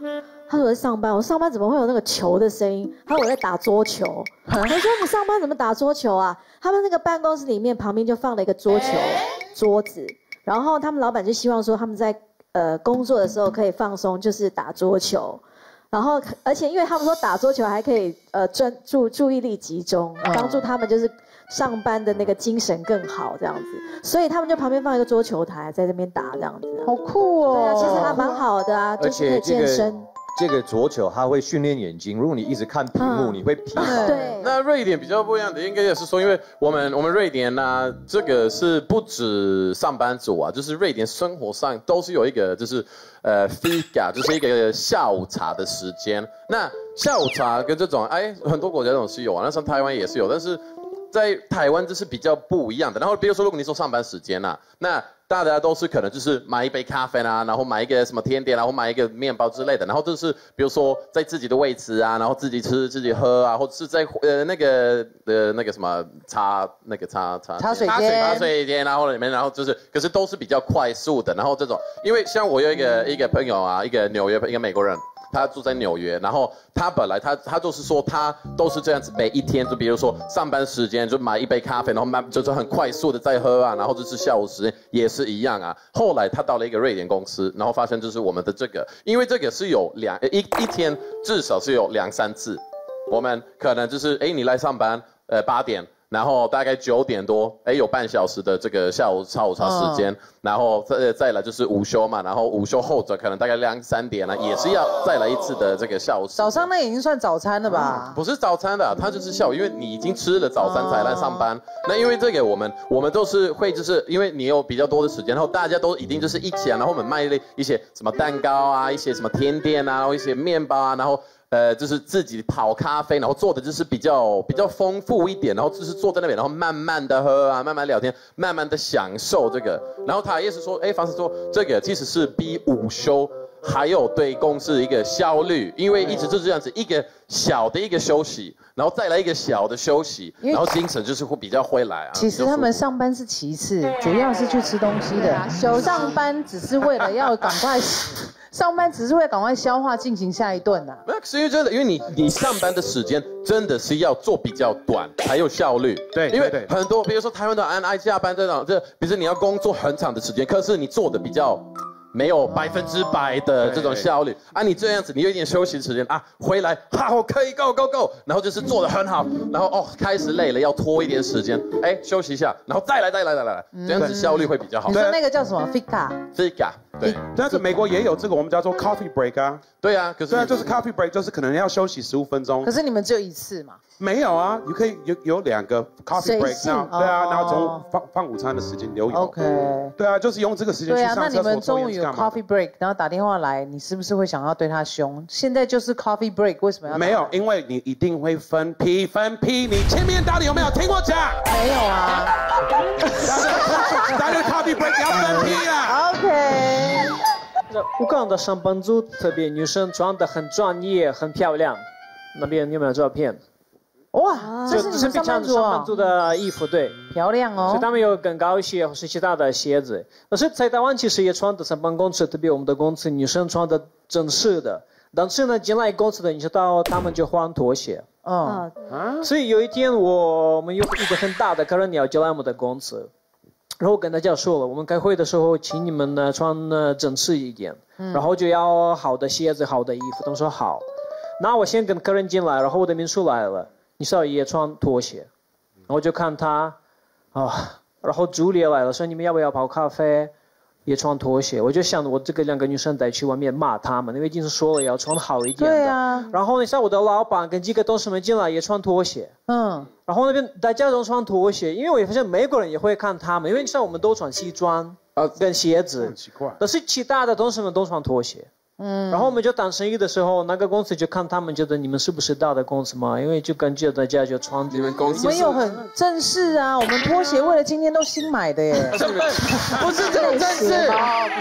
他说我在上班，我上班怎么会有那个球的声音？他说我在打桌球。我说你上班怎么打桌球啊？他们那个办公室里面旁边就放了一个桌球桌子，然后他们老板就希望说他们在呃工作的时候可以放松，就是打桌球。然后，而且因为他们说打桌球还可以呃专注注意力集中，帮助他们就是上班的那个精神更好这样子，所以他们就旁边放一个桌球台在这边打这样子。好酷哦！对啊，其实还蛮好的啊，而就是可以且健身。这个桌球它会训练眼睛，如果你一直看屏幕，你会疲劳。对，那瑞典比较不一样的，应该也是说，因为我们我们瑞典呢、这个是不止上班族啊，就是瑞典生活上都是有一个就是呃 fika，就是一个下午茶的时间。那下午茶跟这种哎很多国家这种是有啊，那像台湾也是有，但是在台湾这是比较不一样的。然后比如说，如果你说上班时间呐、那大家都是可能就是买一杯咖啡啊，然后买一个什么甜点啊，然后买一个面包之类的，然后就是比如说在自己的位置啊，然后自己吃自己喝啊，或者是在呃那个呃那个什么茶那个茶茶茶水间茶水间啊，或者里面，然后就是可是都是比较快速的，然后这种，因为像我有一个一个朋友啊，一个纽约一个美国人。他住在纽约，然后他本来他他就是说他都是这样子，每一天就比如说上班时间就买一杯咖啡，然后慢就是很快速的在喝啊，然后就是下午时间也是一样啊。后来他到了一个瑞典公司，然后发现就是我们的这个，因为这个是有两一一天至少是有两三次，我们可能就是哎你来上班，呃八点。然后大概九点多，哎，有半小时的这个下午下午茶时间，然后再再来就是午休嘛，然后午休后者可能大概两三点了，也是要再来一次的这个下午早上那已经算早餐了吧？不是早餐的，它就是下午，因为你已经吃了早餐才来上班。那因为这个我们我们都是会，就是因为你有比较多的时间，然后大家都一定就是一起啊，然后我们卖了一些什么蛋糕啊，一些什么甜点啊，然后一些面包啊，然后。呃，就是自己泡咖啡，然后做的就是比较比较丰富一点，然后就是坐在那边，然后慢慢的喝啊，慢慢聊天，慢慢的享受这个。然后他也是说，哎，房子说这个其实是比午休还有对公司的一个效率，因为一直就是这样子，一个小的一个休息，然后再来一个小的休息，然后精神就是会比较回来啊。其实他们上班是其次，主要是去吃东西的。上班只是为了要赶快，上班只是为了赶快消化，进行下一顿呐、没有，是因为真的，因为你你上班的时间真的是要做比较短，才有效率。对因为很多，比如说台湾的安爱下班这种，这比如说你要工作很长的时间，可是你做的比较。没有百分之百的这种效率啊！你这样子，你有一点休息时间啊，回来好可以 go go go，然后就是做的很好，然后哦开始累了要拖一点时间，哎休息一下，然后再来再来再来，这样子效率会比较好。你说那个叫什么 fika？Fika 对，但是美国也有这个，我们叫做 coffee break 啊。对啊，可是对啊，就是 coffee break，就是可能要休息十五分钟可。是你们只有一次嘛？没有啊，你可以有有两个 coffee break，对啊，哦然后中放放午餐的时间留有。OK。对啊，就是用这个时间去对啊，那你上厕所们中午有？Coffee break，然后打电话来，你是不是会想要对他凶？现在就是 coffee break，为什么要没有，因为你一定会分批分批。你前面到底有没有听我讲？没有啊。但是 coffee break 要分批啊。OK。那乌港的上班族，特别女生装得很专业、很漂亮，那边有没有照片？哇，这是你们上班族哦，上班族的衣服，对，漂亮哦。所以他们有更高鞋或是其他的鞋子。但是在台湾其实也穿的上班公司，特别我们的公司女生穿的正式的。但是呢，进来公司的你知道，他们就换拖鞋。嗯啊。所以有一天我们有一个很大的客人要进来我们的公司，然后跟大家说了，我们开会的时候请你们呢穿呢正式一点，然后就要好的鞋子、好的衣服。他们说好。那我先跟客人进来，然后我的秘书来了。你少爷穿拖鞋，然后就看他，啊，然后助理来了，说你们要不要泡咖啡？也穿拖鞋，我就想我这个两个女生得去外面骂他们，因为已经说了要穿好一点的。对啊。然后呢，像我的老板跟几个同事们进来也穿拖鞋。嗯。然后那边大家都穿拖鞋，因为我也发现美国人也会看他们，因为像我们都穿西装啊跟鞋子，很奇怪。但是其他的同事们都穿拖鞋。嗯，然后我们就谈生意的时候，那个公司就看他们觉得你们是不是大的公司嘛？因为就感觉大家就穿你们公司没有很正式啊，我们拖鞋为了今天都新买的耶，不是这种正式。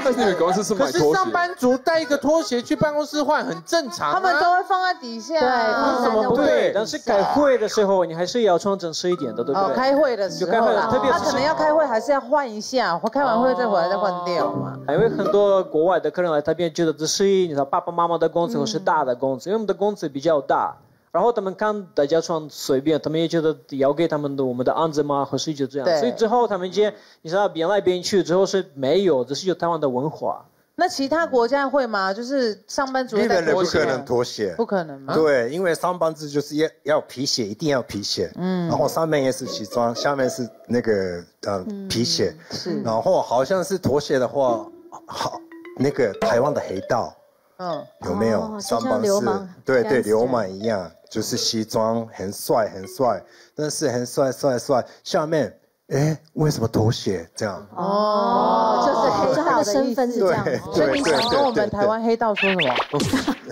但是你们公司是买拖鞋。可是上班族带一个拖鞋去办公室换很正常。他们都会放在底下。对，什么不对？但是开会的时候你还是要穿正式一点的，对不对？开会的时候，特别他可能要开会还是要换一下，或开完会再回来再换掉嘛。因为很多国外的客人来这边觉得这是你知道爸爸妈妈。他们的工资是大的工资，因为我们的工资比较大，然后他们看大家穿随便，他们也觉得要给他们的我们的案子嘛，或是就这样，所以之后他们间你知道变来变去之后是没有，只是有台湾的文化。那其他国家会吗？就是上班族日本人不可能拖鞋，不可能吗？对，因为上班族就是要要皮鞋，一定要皮鞋。嗯，然后上面也是西装，下面是那个呃皮鞋。是，然后好像是拖鞋的话，好那个台湾的黑道。嗯，有没有？上班是？对对，流氓一样，就是西装很帅很帅，但是很帅帅帅，下面哎为什么拖鞋这样？哦，就是黑道的身份是这样。所以你想跟我们台湾黑道说什么？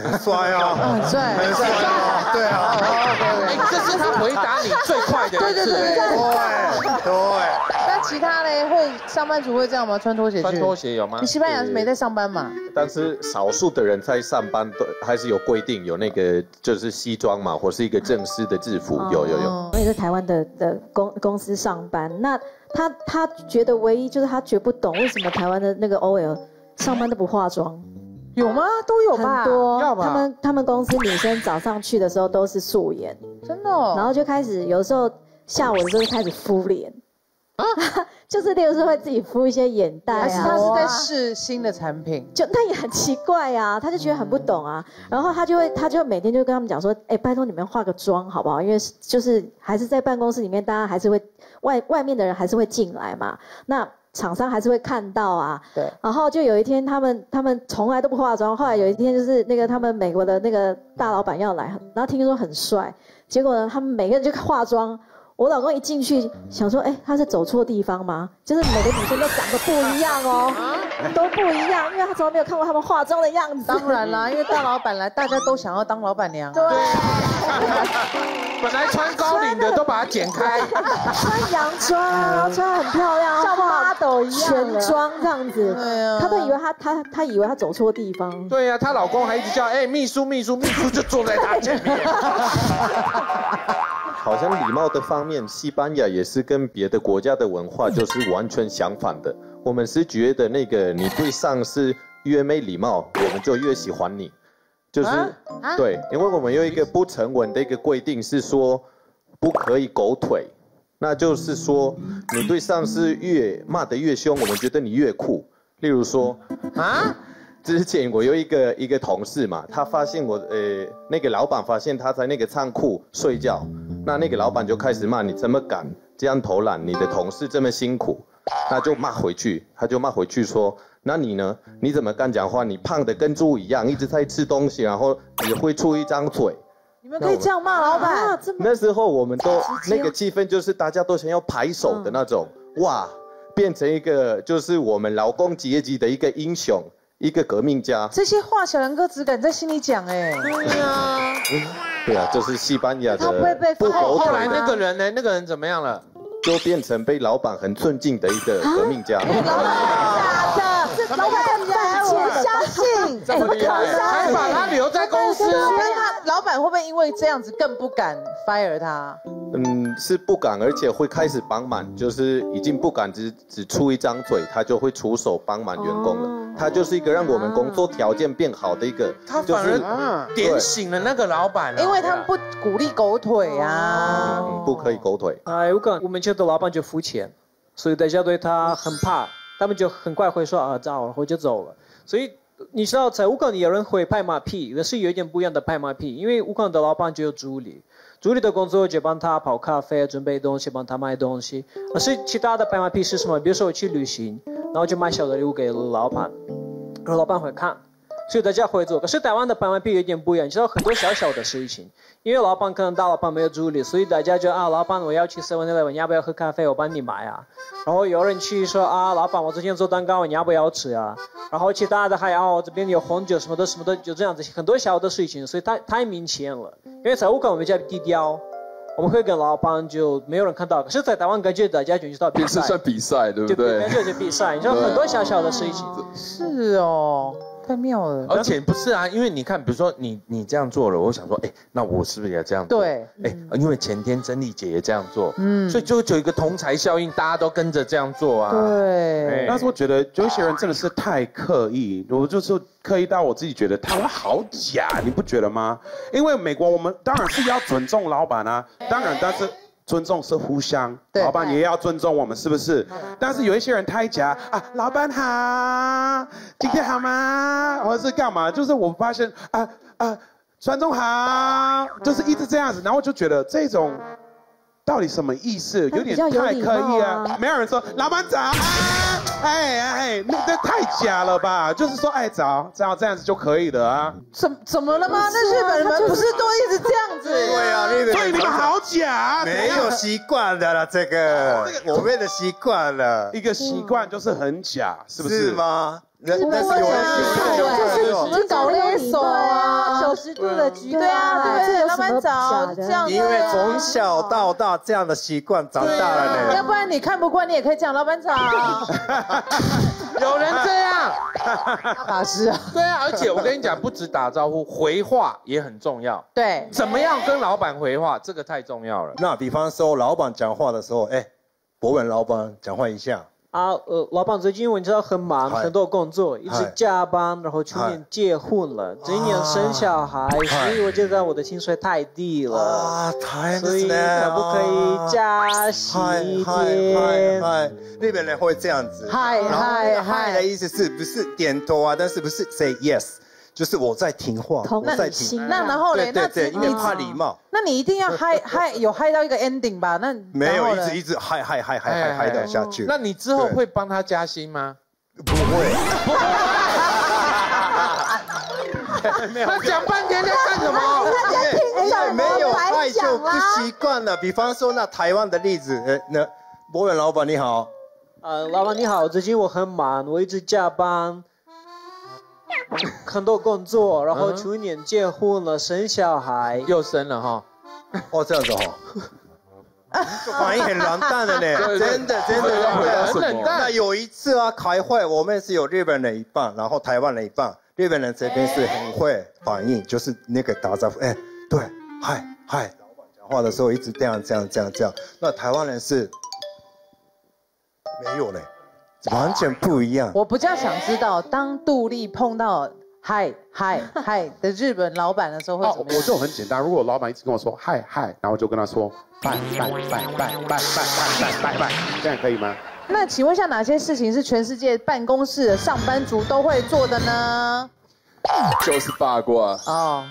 很帅啊，很帅，很帅啊，对。啊。哎，这是他回答你最快的对。对。对。对。对。对。其他嘞会上班族会这样吗？穿拖鞋去？穿拖鞋有吗？你西班牙是没在上班嘛？但是少数的人在上班都还是有规定，有那个就是西装嘛，或是一个正式的制服，有有有。我也在台湾的的公公司上班，那他他觉得唯一就是他绝不懂为什么台湾的那个 OL 上班都不化妆，有吗？都有吧？很多，他们他们公司女生早上去的时候都是素颜，真的，然后就开始有时候下午的时候就开始敷脸。啊，就是例如说会自己敷一些眼袋啊，他是在试新的产品，就那也很奇怪啊，他就觉得很不懂啊，然后他就会，他就每天就跟他们讲说，哎，拜托你们化个妆好不好？因为就是还是在办公室里面，大家还是会外外面的人还是会进来嘛，那厂商还是会看到啊。对。然后就有一天，他们他们从来都不化妆，后来有一天就是那个他们美国的那个大老板要来，然后听说很帅，结果呢，他们每个人就化妆。我老公一进去，想说，哎，他是走错地方吗？就是每个女生都长得不一样哦，都不一样，因为他从来没有看过他们化妆的样子。当然啦，因为大老板来，大家都想要当老板娘。对。本来穿高领的都把它剪开，穿洋装，穿很漂亮，像 model 一样，全妆这样子。对啊。他都以为他他他以为他走错地方。对呀，她老公还一直叫，哎，秘书秘书秘书，就坐在他前面。好像礼貌的方面，西班牙也是跟别的国家的文化就是完全相反的。我们是觉得那个你对上司越没礼貌，我们就越喜欢你，就是对，因为我们有一个不成文的一个规定是说不可以狗腿，那就是说你对上司越骂得越凶，我们觉得你越酷。例如说啊。之前我有一个一个同事嘛，他发现我呃那个老板发现他在那个仓库睡觉，那那个老板就开始骂你怎么敢这样偷懒，你的同事这么辛苦，那就骂回去，他就骂回去说，那你呢？你怎么敢讲话？你胖的跟猪一样，一直在吃东西，然后只会出一张嘴。你们可以这样骂老板？那时候我们都那个气氛就是大家都想要拍手的那种，哇，变成一个就是我们劳工阶级的一个英雄。一个革命家，这些话小杨哥只敢在心里讲哎。对啊，对啊，这是西班牙的。他不会被不后来那个人呢？那个人怎么样了？就变成被老板很尊敬的一个革命家。老板假的，信，这么厉害，还把他留在公司。那他老板会不会因为这样子更不敢 fire 他？嗯，是不敢，而且会开始帮忙，就是已经不敢只只出一张嘴，他就会出手帮忙员工了。他就是一个让我们工作条件变好的一个，他反而点醒了那个老板啊。因为他们不鼓励狗腿啊。嗯不可以狗腿。哎，我感我们觉得老板就肤浅，所以大家对他很怕，他们就很快会说啊，糟了，我就走了。所以你知道，在乌克兰有人会拍马屁，可是有一点不一样的拍马屁，因为乌克兰的老板就有助理，助理的工作就帮他泡咖啡、准备东西、帮他卖东西。可是其他的拍马屁是什么？比如说我去旅行，然后就买小的礼物给老板，然后老板会看。所以大家会做，可是台湾的拍马屁有点不一样，你知道很多小小的事情，因为老板可能大老板没有助理，所以大家就啊，老板我要去 seven eleven，你要不要喝咖啡？我帮你买啊。然后有人去说啊，老板我最近做蛋糕，你要不要吃啊？然后其他的还哦，我这边有红酒什么的什么的，就这样子很多小的事情，所以太太明显了。因为在乌克兰我们比较低调，我们会跟老板就没有人看到，可是在台湾感觉大家就知道比赛，算比赛，对不就对？感觉就比赛，你知道很多小小的事情。是哦，太妙了。而且不是啊，因为你看，比如说你你这样做了，我想说，哎，那我是不是也这样做？对，哎，因为前天珍妮姐也这样做，嗯所以就就有一个同才效应，大家都跟着这样做啊。对但是我觉得有一些人真的是太刻意，我就是刻意到我自己觉得台湾好假，你不觉得吗？因为美国我们当然是要尊重老板啊，当然，但是。尊重是互相，老板也要尊重我们，是不是？但是有一些人太假啊，老板好，今天好吗？或者是干嘛？就是我发现啊啊，观众好，就是一直这样子，然后我就觉得这种到底什么意思？有点太刻意貌啊啊！没有人说老板早啊，哎哎，那这太假了吧？就是说哎早，这样这样子就可以的啊。怎怎么了吗？那日本人不是都一直这样子？对啊，日本所以你们好假，没有习惯的了，这个我们的习惯了，一个习惯就是很假，是不是？是吗？那是但是有人就是我们搞勒手啊九十度的鞠对啊对这有什么老板找？这样因为从小到大这样的习惯长大了呢。要不然你看不惯，你也可以讲老板早。有人这样，法师啊，对啊，而且我跟你讲，不止打招呼，回话也很重要。对，怎么样跟老板回话，这个太重要了。那比方说，老板讲话的时候，哎，博文老板讲话一下，啊，呃，老板最近我知道很忙，很多工作，一直加班，然后去年结婚了，今年生小孩，所以我觉得我的薪水太低了，啊，太所以可不可以加薪一点？嗨，日本人会这样子，嗨嗨嗨的意思是不是点头啊？但是不是 say yes，就是我在听话，同我在听。那然后嘞，那对对对，因为你怕礼貌，那你一定要 嗨嗨有嗨到一个 ending 吧？那 没有一直一直嗨嗨嗨嗨嗨嗨的下去。那你之后会帮他加薪吗？不会，他讲半天在干什么？因为没有白爱就不习惯了。比方说那台湾的例子，呃，那博远老板你好，呃，老板你好，最近我很忙，我一直加班，很多工作，然后去年结婚了，生小孩，又生了哈。哦这样子哈。反应很冷淡的呢，真的真的要回答什么很冷淡。那有一次啊，开会我们是有日本人一半，然后台湾人一半。日本人这边是很会反应，就是那个打招呼，哎，对，嗨嗨，老板讲话的时候一直这样这样这样这样。那台湾人是没有呢，完全不一样。我比较想知道，当杜丽碰到嗨嗨 嗨的日本老板的时候会哦怎，么样？我就很简单，如果老板一直跟我说嗨嗨，然后我就跟他说拜拜拜拜拜拜拜拜拜拜，这样可以吗？那请问一下，哪些事情是全世界办公室的上班族都会做的呢？就是八卦哦，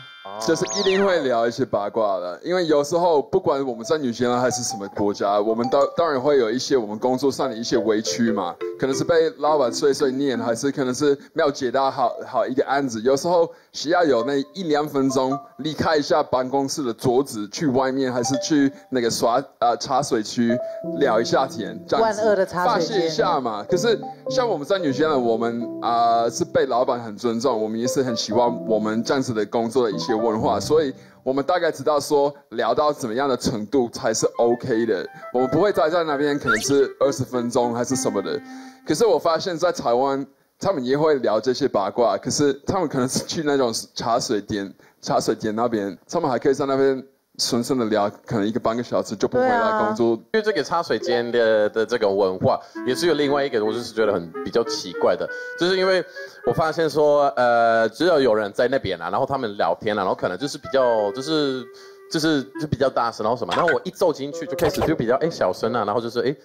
就是一定会聊一些八卦的，因为有时候不管我们在纽西兰还是什么国家，我们当当然会有一些我们工作上的一些委屈嘛，可能是被老板碎碎念，还是可能是没有解答好好一个案子，有时候需要有那一两分钟离开一下办公室的桌子，去外面还是去那个耍呃茶水区聊一下天，这样子万恶的茶水发泄一下嘛。可是像我们在纽西兰，我们啊、是被老板很尊重，我们也是很喜欢我们这样子的工作的一些文化，所以我们大概知道说聊到怎么样的程度才是 OK 的，我们不会待在那边可能是二十分钟还是什么的。可是我发现，在台湾他们也会聊这些八卦，可是他们可能是去那种茶水店、茶水店那边，他们还可以在那边顺顺的聊，可能一个半个小时就不回来工作。因为这个茶水间的的这个文化，也是有另外一个，我就是觉得很比较奇怪的，就是因为我发现说，呃，只要有人在那边啊，然后他们聊天啊，然后可能就是比较就是就是就比较大声，然后什么，然后我一走进去就开始就比较哎小声啊，然后就是哎。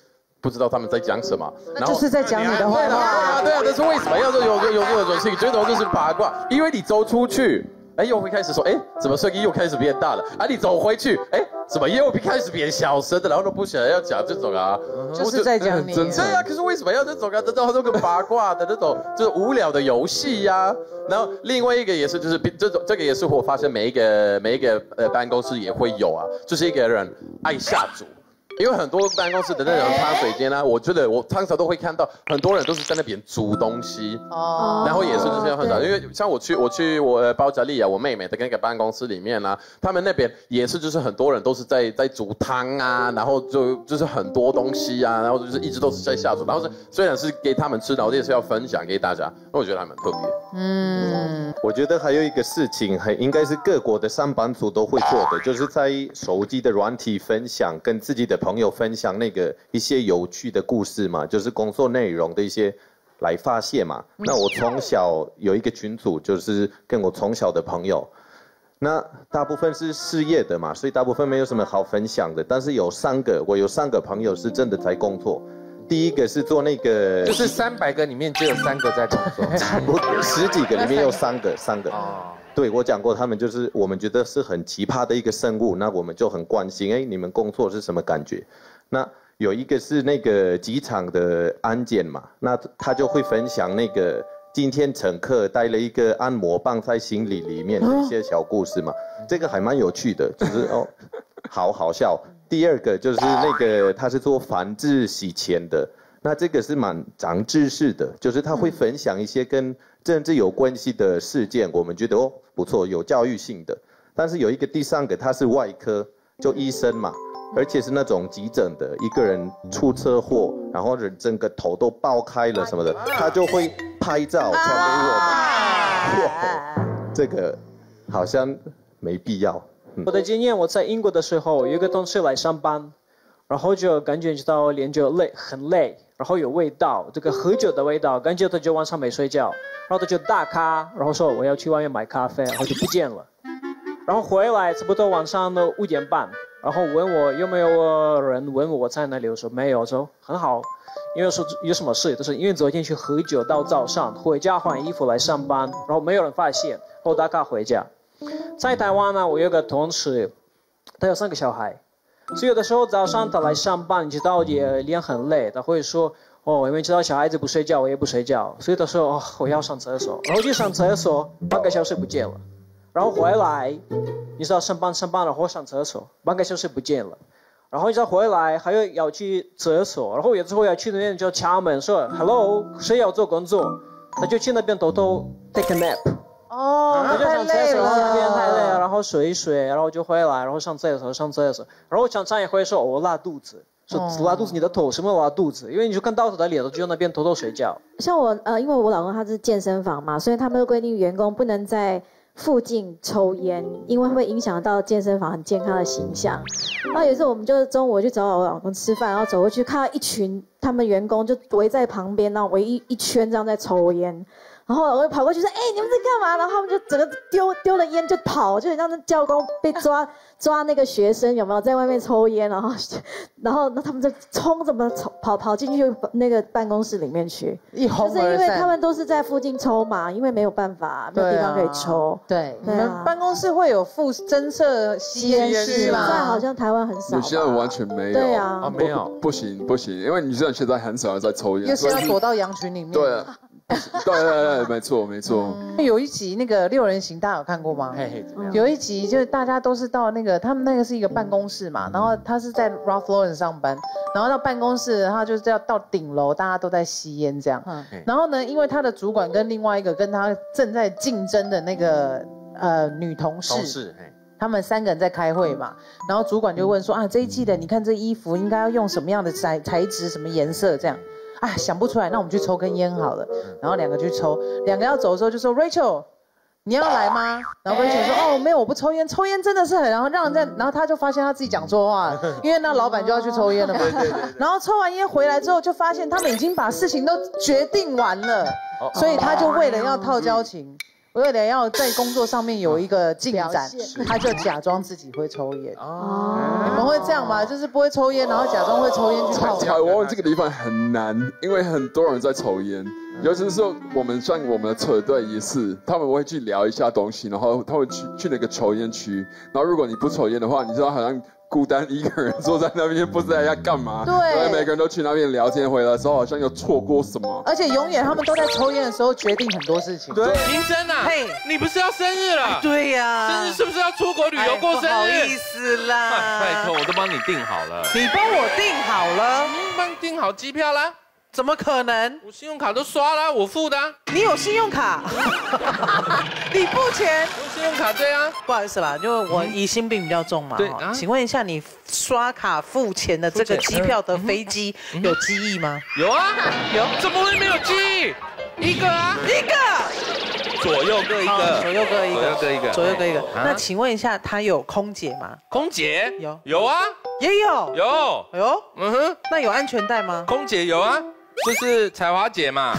不知道他们在讲什么，然后就是在讲你的坏话。对啊，对啊，这是为什么？要是有有有这种事情，最多就是八卦，因为你走出去，哎，又会开始说，哎，怎么声音又开始变大了？啊，你走回去，哎，怎么又开始变小声的？然后都不想要讲这种啊，就是在讲你。对啊，可是为什么要这种啊？这种这个八卦的那种，就是无聊的游戏呀。然后另外一个也是，就是这种这个也是我发现每一个每一个呃办公室也会有啊，就是一个人爱下注。因为很多办公室的那种茶水间啊，我觉得我常常都会看到很多人都是在那边煮东西，哦，然后也是就是很少，因为像我去我去我包家丽啊，我妹妹的那个办公室里面呢，他们那边也是就是很多人都是在在煮汤啊，然后就就是很多东西啊，然后就是一直都是在下厨，然后是虽然是给他们吃，然后也是要分享给大家，那我觉得还蛮特别。嗯，我觉得还有一个事情，还应该是各国的上班族都会做的，就是在手机的软体分享跟自己的。朋友分享那个一些有趣的故事嘛，就是工作内容的一些来发泄嘛。那我从小有一个群组，就是跟我从小的朋友，那大部分是失业的嘛，所以大部分没有什么好分享的。但是有三个，我有三个朋友是真的在工作。第一个是做那个，就是三百个里面只有三个在工作，差不多十几个里面有三个，三个。哦。对，我讲过，他们就是我们觉得是很奇葩的一个生物，那我们就很关心，哎，你们工作是什么感觉？那有一个是那个机场的安检嘛，那他就会分享那个今天乘客带了一个按摩棒在行李里面的一些小故事嘛，这个还蛮有趣的，就是哦，好好笑。第二个就是那个他是做繁殖洗钱的，那这个是蛮长知识的，就是他会分享一些跟。政治有关系的事件，我们觉得哦不错，有教育性的。但是有一个第三个，他是外科，就医生嘛，而且是那种急诊的，一个人出车祸，然后人整个头都爆开了什么的，他就会拍照传给我们。这个好像没必要。我的经验，我在英国的时候，有一个同事来上班，然后就感觉到脸就累，很累。然后有味道，这个喝酒的味道，感觉他就晚上没睡觉，然后他就大咖，然后说我要去外面买咖啡，然后就不见了，然后回来差不多晚上的五点半，然后问我有没有人问我在哪里，我说没有，说很好，因为说有什么事，就是因为昨天去喝酒到早上，回家换衣服来上班，然后没有人发现，后打卡回家。在台湾呢，我有个同事，他有三个小孩。所以有的时候早上他来上班，你知道也脸很累，他会说哦，因为知道小孩子不睡觉，我也不睡觉，所以他说哦，我要上厕所，然后去上厕所，半个小时不见了，然后回来，你知道上班上班了或上厕所，半个小时不见了，然后你再回来还要要去厕所，然后有时候要去那边就敲门说 hello，谁要做工作，他就去那边偷偷 take a nap。哦，太累了，那边太累了，然后水一水，然后就回来，然后上厕所，上厕所，然后常常也会说，我拉肚子，说拉肚子，你的头什么拉肚子？因为你就看到他的脸，就在那边偷偷睡觉。像我，呃，因为我老公他是健身房嘛，所以他们规定员工不能在附近抽烟，因为会影响到健身房很健康的形象。然后有一次我们就是中午去找我老公吃饭，然后走过去看到一群他们员工就围在旁边，然后围一一圈这样在抽烟。然后我就跑过去说：“哎，你们在干嘛？”然后他们就整个丢丢了烟就跑，就很像那教官被抓抓那个学生有没有在外面抽烟？然后，然后那他们就冲怎么跑跑进去那个办公室里面去，一哄就是因为他们都是在附近抽嘛，因为没有办法，没有地方可以抽。对，你们办公室会有附增设吸烟室吗？现在好像台湾很少。现在完全没有。对啊，没有，不行不行，因为你知道现在很少人在抽烟，又是要躲到羊群里面。对。对对对，没错没错。有一集那个六人行，大家有看过吗？有一集就是大家都是到那个他们那个是一个办公室嘛，然后他是在 Ralph Lauren 上班，然后到办公室，然后就是要到顶楼，大家都在吸烟这样。然后呢，因为他的主管跟另外一个跟他正在竞争的那个呃女同事，他们三个人在开会嘛，然后主管就问说啊，这一季的你看这衣服应该要用什么样的材材质，什么颜色这样。啊想不出来，那我们去抽根烟好了。然后两个去抽，两个要走的时候就说 Rachel。你要来吗？然后 Rachel 说：“哦，没有，我不抽烟。抽烟真的是很，然后让人家，然后他就发现他自己讲错话了，因为那老板就要去抽烟了嘛。然后抽完烟回来之后，就发现他们已经把事情都决定完了，所以他就为了要套交情，为了要在工作上面有一个进展，他就假装自己会抽烟。哦，你们会这样吗？就是不会抽烟，然后假装会抽烟去套。台湾这个地方很难，因为很多人在抽烟。尤其是说，我们像我们的车队也是，他们会去聊一下东西，然后他会去去那个抽烟区，然后如果你不抽烟的话，你知道好像孤单一个人坐在那边，不知道要干嘛。对，每个人都去那边聊天，回来的时候好像又错过什么。而且永远他们都在抽烟的时候决定很多事情。对，明真啊，嘿，你不是要生日了？对呀，生日是不是要出国旅游过生日？不好意思啦，拜托，我都帮你订好了。你帮我订好了？帮订好机票啦。怎么可能？我信用卡都刷了，我付的。你有信用卡？你付钱？用信用卡对啊。不好意思啦，因为我疑心病比较重嘛。对。请问一下，你刷卡付钱的这个机票的飞机 有机翼吗？有啊，有。怎么会没有机翼？一个啊，一个。左右各一个。左右各一个。左右各一个。左右各一个。那请问一下，他有空姐吗？空姐有。有啊。也有。有。有。嗯哼。那有安全带吗？空姐有啊。就是彩华姐嘛，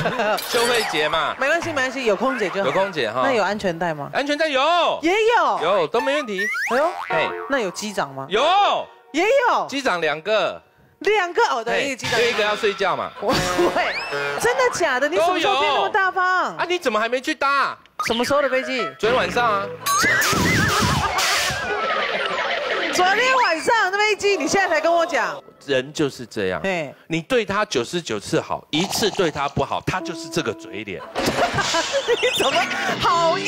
秀慧姐嘛，没关系没关系，有空姐就好。有空姐哈。那有安全带吗？安全带有，也有，有都没问题。哎呦，哎，那有机长吗？有，也有。机长两个，两个哦，对，机长。一个要睡觉嘛。不会，真的假的？你什么时候变那么大方？啊，你怎么还没去搭？什么时候的飞机？昨天晚上啊。昨天晚上的飞机，你现在才跟我讲。人就是这样，对你对他九十九次好，一次对他不好，他就是这个嘴脸。你怎么好意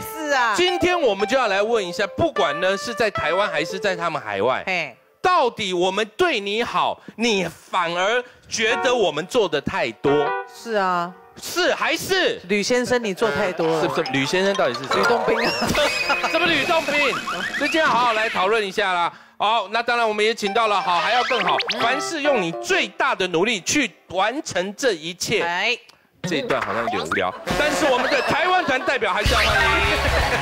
思啊？今天我们就要来问一下，不管呢是在台湾还是在他们海外，到底我们对你好，你反而觉得我们做的太多？是啊，是还是吕先生你做太多了？是不是？吕先生到底是谁？吕洞宾啊？什么吕洞宾？所以今天好好来讨论一下啦。好，那当然我们也请到了好，还要更好，凡事用你最大的努力去完成这一切。哎，这一段好像有点无聊，但是我们的台湾团代表还是要欢迎。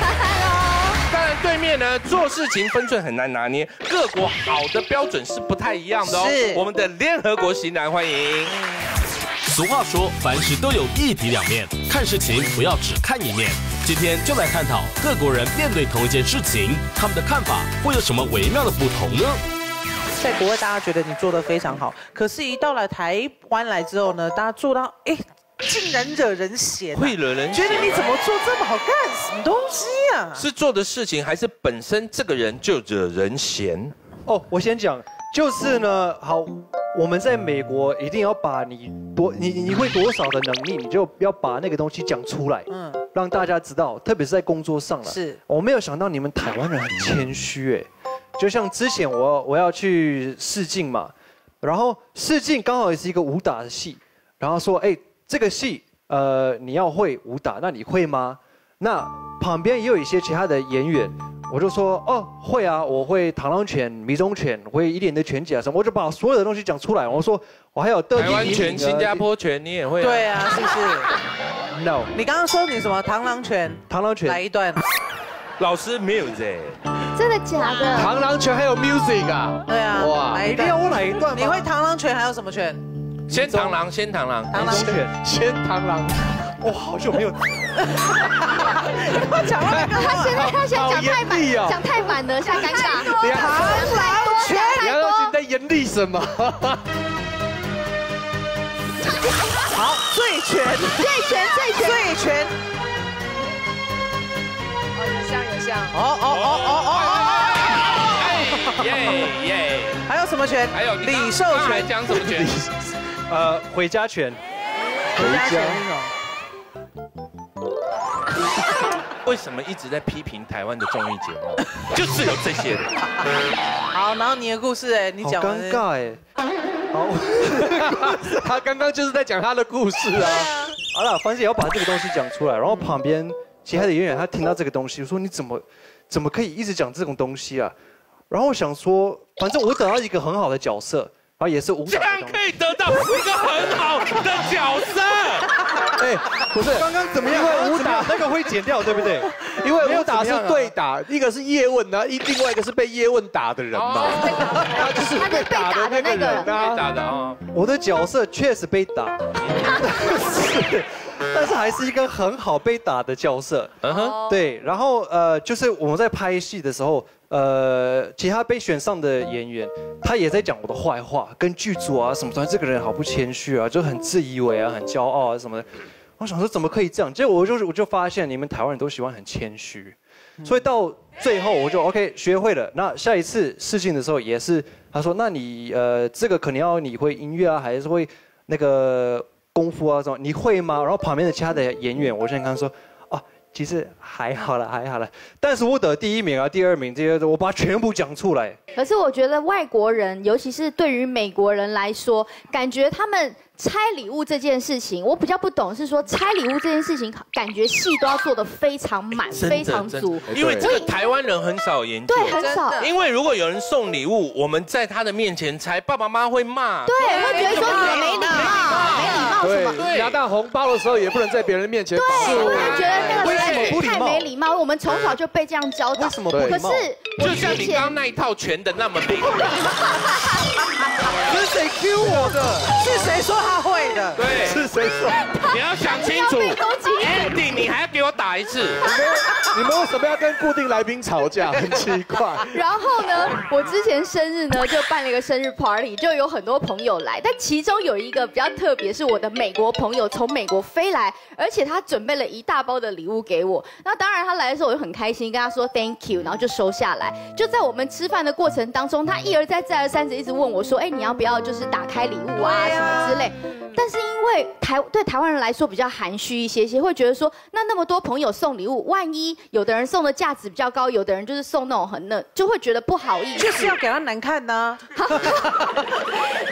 当然，对面呢做事情分寸很难拿捏，各国好的标准是不太一样的哦。是，我们的联合国型男欢迎。俗话说，凡事都有一体两面，看事情不要只看一面。今天就来探讨各国人面对同一件事情，他们的看法会有什么微妙的不同呢？在国外，大家觉得你做的非常好，可是，一到了台湾来之后呢，大家做到，哎，竟然惹人嫌，会惹人觉得你怎么做这么好，干什么东西呀？是做的事情，还是本身这个人就惹人嫌？哦，我先讲。就是呢，好，我们在美国一定要把你多你你会多少的能力，你就要把那个东西讲出来，嗯，让大家知道，特别是在工作上了。是，我没有想到你们台湾人很谦虚哎，就像之前我我要去试镜嘛，然后试镜刚好也是一个武打的戏，然后说哎这个戏呃你要会武打，那你会吗？那旁边也有一些其他的演员。我就说哦会啊，我会螳螂拳、迷踪拳，会一点的拳击啊什么，我就把所有的东西讲出来。我说我还有台湾拳、新加坡拳，你也会？对啊，是不是？No。你刚刚说你什么螳螂拳？螳螂拳来一段。老师 music。真的假的？螳螂拳还有 music 啊？对啊。哇，一定要我哪一段？你会螳螂拳还有什么拳？先螳螂，先螳螂。螳螂拳，先螳螂。哇，好久没有。我讲了，他现在他现在讲太满，讲太满了，现在尴尬。螳螂拳，你要你在严厉什么？好，醉拳，醉拳，醉拳，醉拳。哦，有像有像。哦哦哦哦哦哦！耶耶！还有什么拳？还有李寿全讲什么拳？呃，回家拳。回家拳。为什么一直在批评台湾的综艺节目？就是有这些人。好，然后你的故事哎，你讲。尴尬哎。好，他刚刚就是在讲他的故事啊。好了，反正也要把这个东西讲出来，然后旁边其他的演员他听到这个东西，说你怎么怎么可以一直讲这种东西啊？然后我想说，反正我等到一个很好的角色，然后也是舞蹈。这样可以得到。到一个很好的角色。哎，不是刚刚怎么样？因为武打那个会剪掉，对不对？因为武打是对打，一个是叶问呢，一另外一个是被叶问打的人嘛，他就是被打的那个人啊。打的啊，我的角色确实被打，是，但是还是一个很好被打的角色。嗯哼，对，然后呃，就是我们在拍戏的时候，呃，其他被选上的演员，他也在讲我的坏话，跟剧组啊什么的，这个人好不谦虚啊，就很自以为啊，很骄傲啊什么的。我想说怎么可以这样？结果我就我就发现你们台湾人都喜欢很谦虚，所以到最后我就 OK 学会了。那下一次试镜的时候也是，他说那你呃这个可能要你会音乐啊，还是会那个功夫啊什么？你会吗？然后旁边的其他的演员，我现在跟他说。哦，其实还好了，还好了。但是我得第一名啊，第二名这些，我把它全部讲出来。可是我觉得外国人，尤其是对于美国人来说，感觉他们拆礼物这件事情，我比较不懂，是说拆礼物这件事情，感觉戏都要做的非常满、非常足。因为这个台湾人很少研究，对很少因为如果有人送礼物，我们在他的面前拆，爸爸妈妈会骂，对，会觉得说你没礼貌，没礼貌什么。对，拿到红包的时候也不能在别人面前对，会觉得那个为什么太太不礼貌没礼貌。我们从小就被这样教导。为什么不礼貌可是就像你刚刚那一套全的那么没礼貌。是谁 Q 我的？是谁说他会的？对，是谁说？你要想清楚，Andy，你还要给我打一次。你们为什么要跟固定来宾吵架？很奇怪。然后呢，我之前生日呢就办了一个生日 party，就有很多朋友来，但其中有一个比较特别，是我的美国朋友从美国飞来，而且他准备了一大包的礼物给我。那当然他来的时候我就很开心，跟他说 thank you，然后就收下来。就在我们吃饭的过程当中，他一而再再而三的一直问我说，哎，你要不要就是打开礼物啊什么之类。但是因为台对台湾人来说比较含蓄一些些，会觉得说，那那么多朋友送礼物，万一有的人送的价值比较高，有的人就是送那种很嫩，就会觉得不好意思。就是要给他难看呐、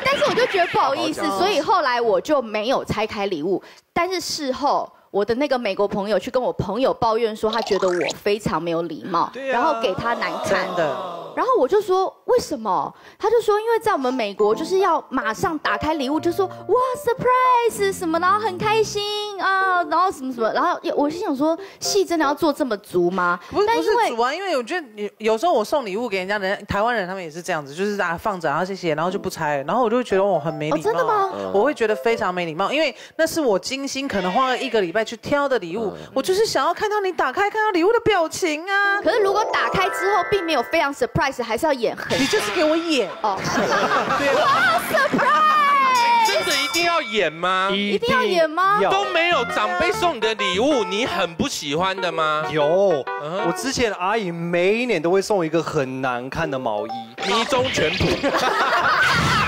但是我就觉得不好意思，所以后来我就没有拆开礼物。但是事后，我的那个美国朋友去跟我朋友抱怨说，他觉得我非常没有礼貌，然后给他难看。真的。然后我就说为什么？他就说因为在我们美国就是要马上打开礼物，就说哇 surprise 什么，然后很开心啊，然后什么什么，然后我心想说戏真的要做这么足吗？不是不但是主啊，因为我觉得你有时候我送礼物给人家人，台湾人他们也是这样子，就是啊放着，然后谢谢，然后就不拆，然后我就会觉得我很没礼貌。哦真的吗嗯我会觉得非常没礼貌，因为那是我精心可能花了一个礼拜去挑的礼物，我就是想要看到你打开看到礼物的表情啊。可是如果打开之后并没有非常 surprise，还是要演很。你就是给我演哦。哇，surprise！真的一定要演吗？一定要演吗都没有长辈送你的礼物，你很不喜欢的吗？有，我之前阿姨每一年都会送一个很难看的毛衣，迷踪全谱。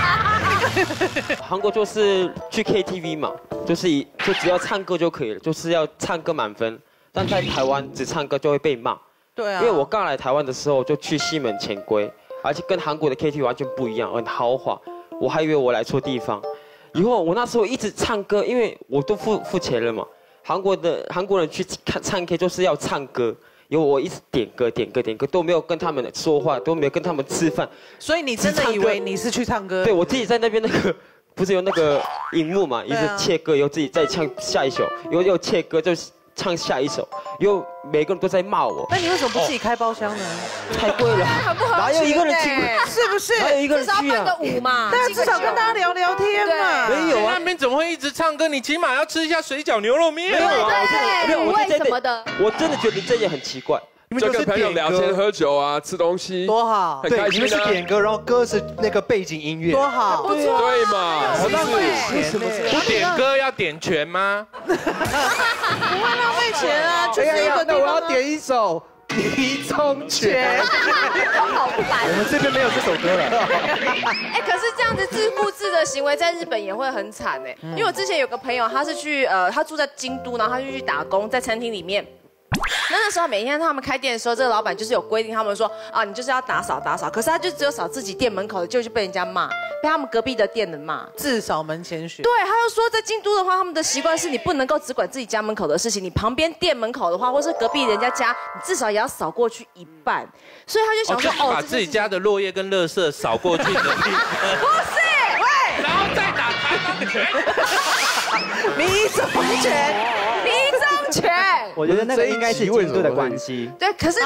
韩国就是去 KTV 嘛，就是一就只要唱歌就可以了，就是要唱歌满分。但在台湾只唱歌就会被骂。对啊因为我刚来台湾的时候就去西门潜规，而且跟韩国的 KTV 完全不一样，很豪华。我还以为我来错地方。以后我那时候一直唱歌，因为我都付付钱了嘛。韩国的韩国人去看唱 K 就是要唱歌，因为我一直点歌点歌点歌都没有跟他们说话，都没有跟他们吃饭。所以你真的以为你是去唱歌？对我自己在那边那个不是有那个荧幕嘛，一直切歌，又自己再唱下一首，又又切歌，就唱下一首，又每个人都在骂我。那你为什么不自己开包厢呢？太贵了，很不合哪有一个人去？是不是？哪有一个人去啊？舞嘛对啊，至 少跟大家聊聊天嘛。没有啊，那边怎么会一直唱歌？你起码要吃一下水饺牛肉面。没有啊，我真的没有，我是真么的，我真的觉得这也很奇怪。就跟朋友聊天、喝酒啊，吃东西，多好对，很开心你们是啊。点歌，然后歌是那个背景音乐，多好对啊对嘛？我浪费为什么这样不点歌要点全吗？不会浪费钱啊，就是一个地那我要。点一首《一中拳》。好烦。我们这边没有这首歌了。哎、可是这样子自顾自的行为在日本也会很惨哎，因为我之前有个朋友，他是去呃，他住在京都，然后他就去打工，在餐厅里面。那那时候每天他们开店的时候，这个老板就是有规定，他们说啊，你就是要打扫打扫，可是他就只有扫自己店门口的，就是被人家骂，被他们隔壁的店的骂。至少门前雪。对，他就说在京都的话，他们的习惯是你不能够只管自己家门口的事情，你旁边店门口的话，或是隔壁人家家，你至少也要扫过去一半。所以他就想说，哦，把自己家的落叶跟垃圾扫过去的地方，不是，喂，然后再打开权，迷踪拳，迷踪拳。我觉得那个应该是京都的关系。对，可是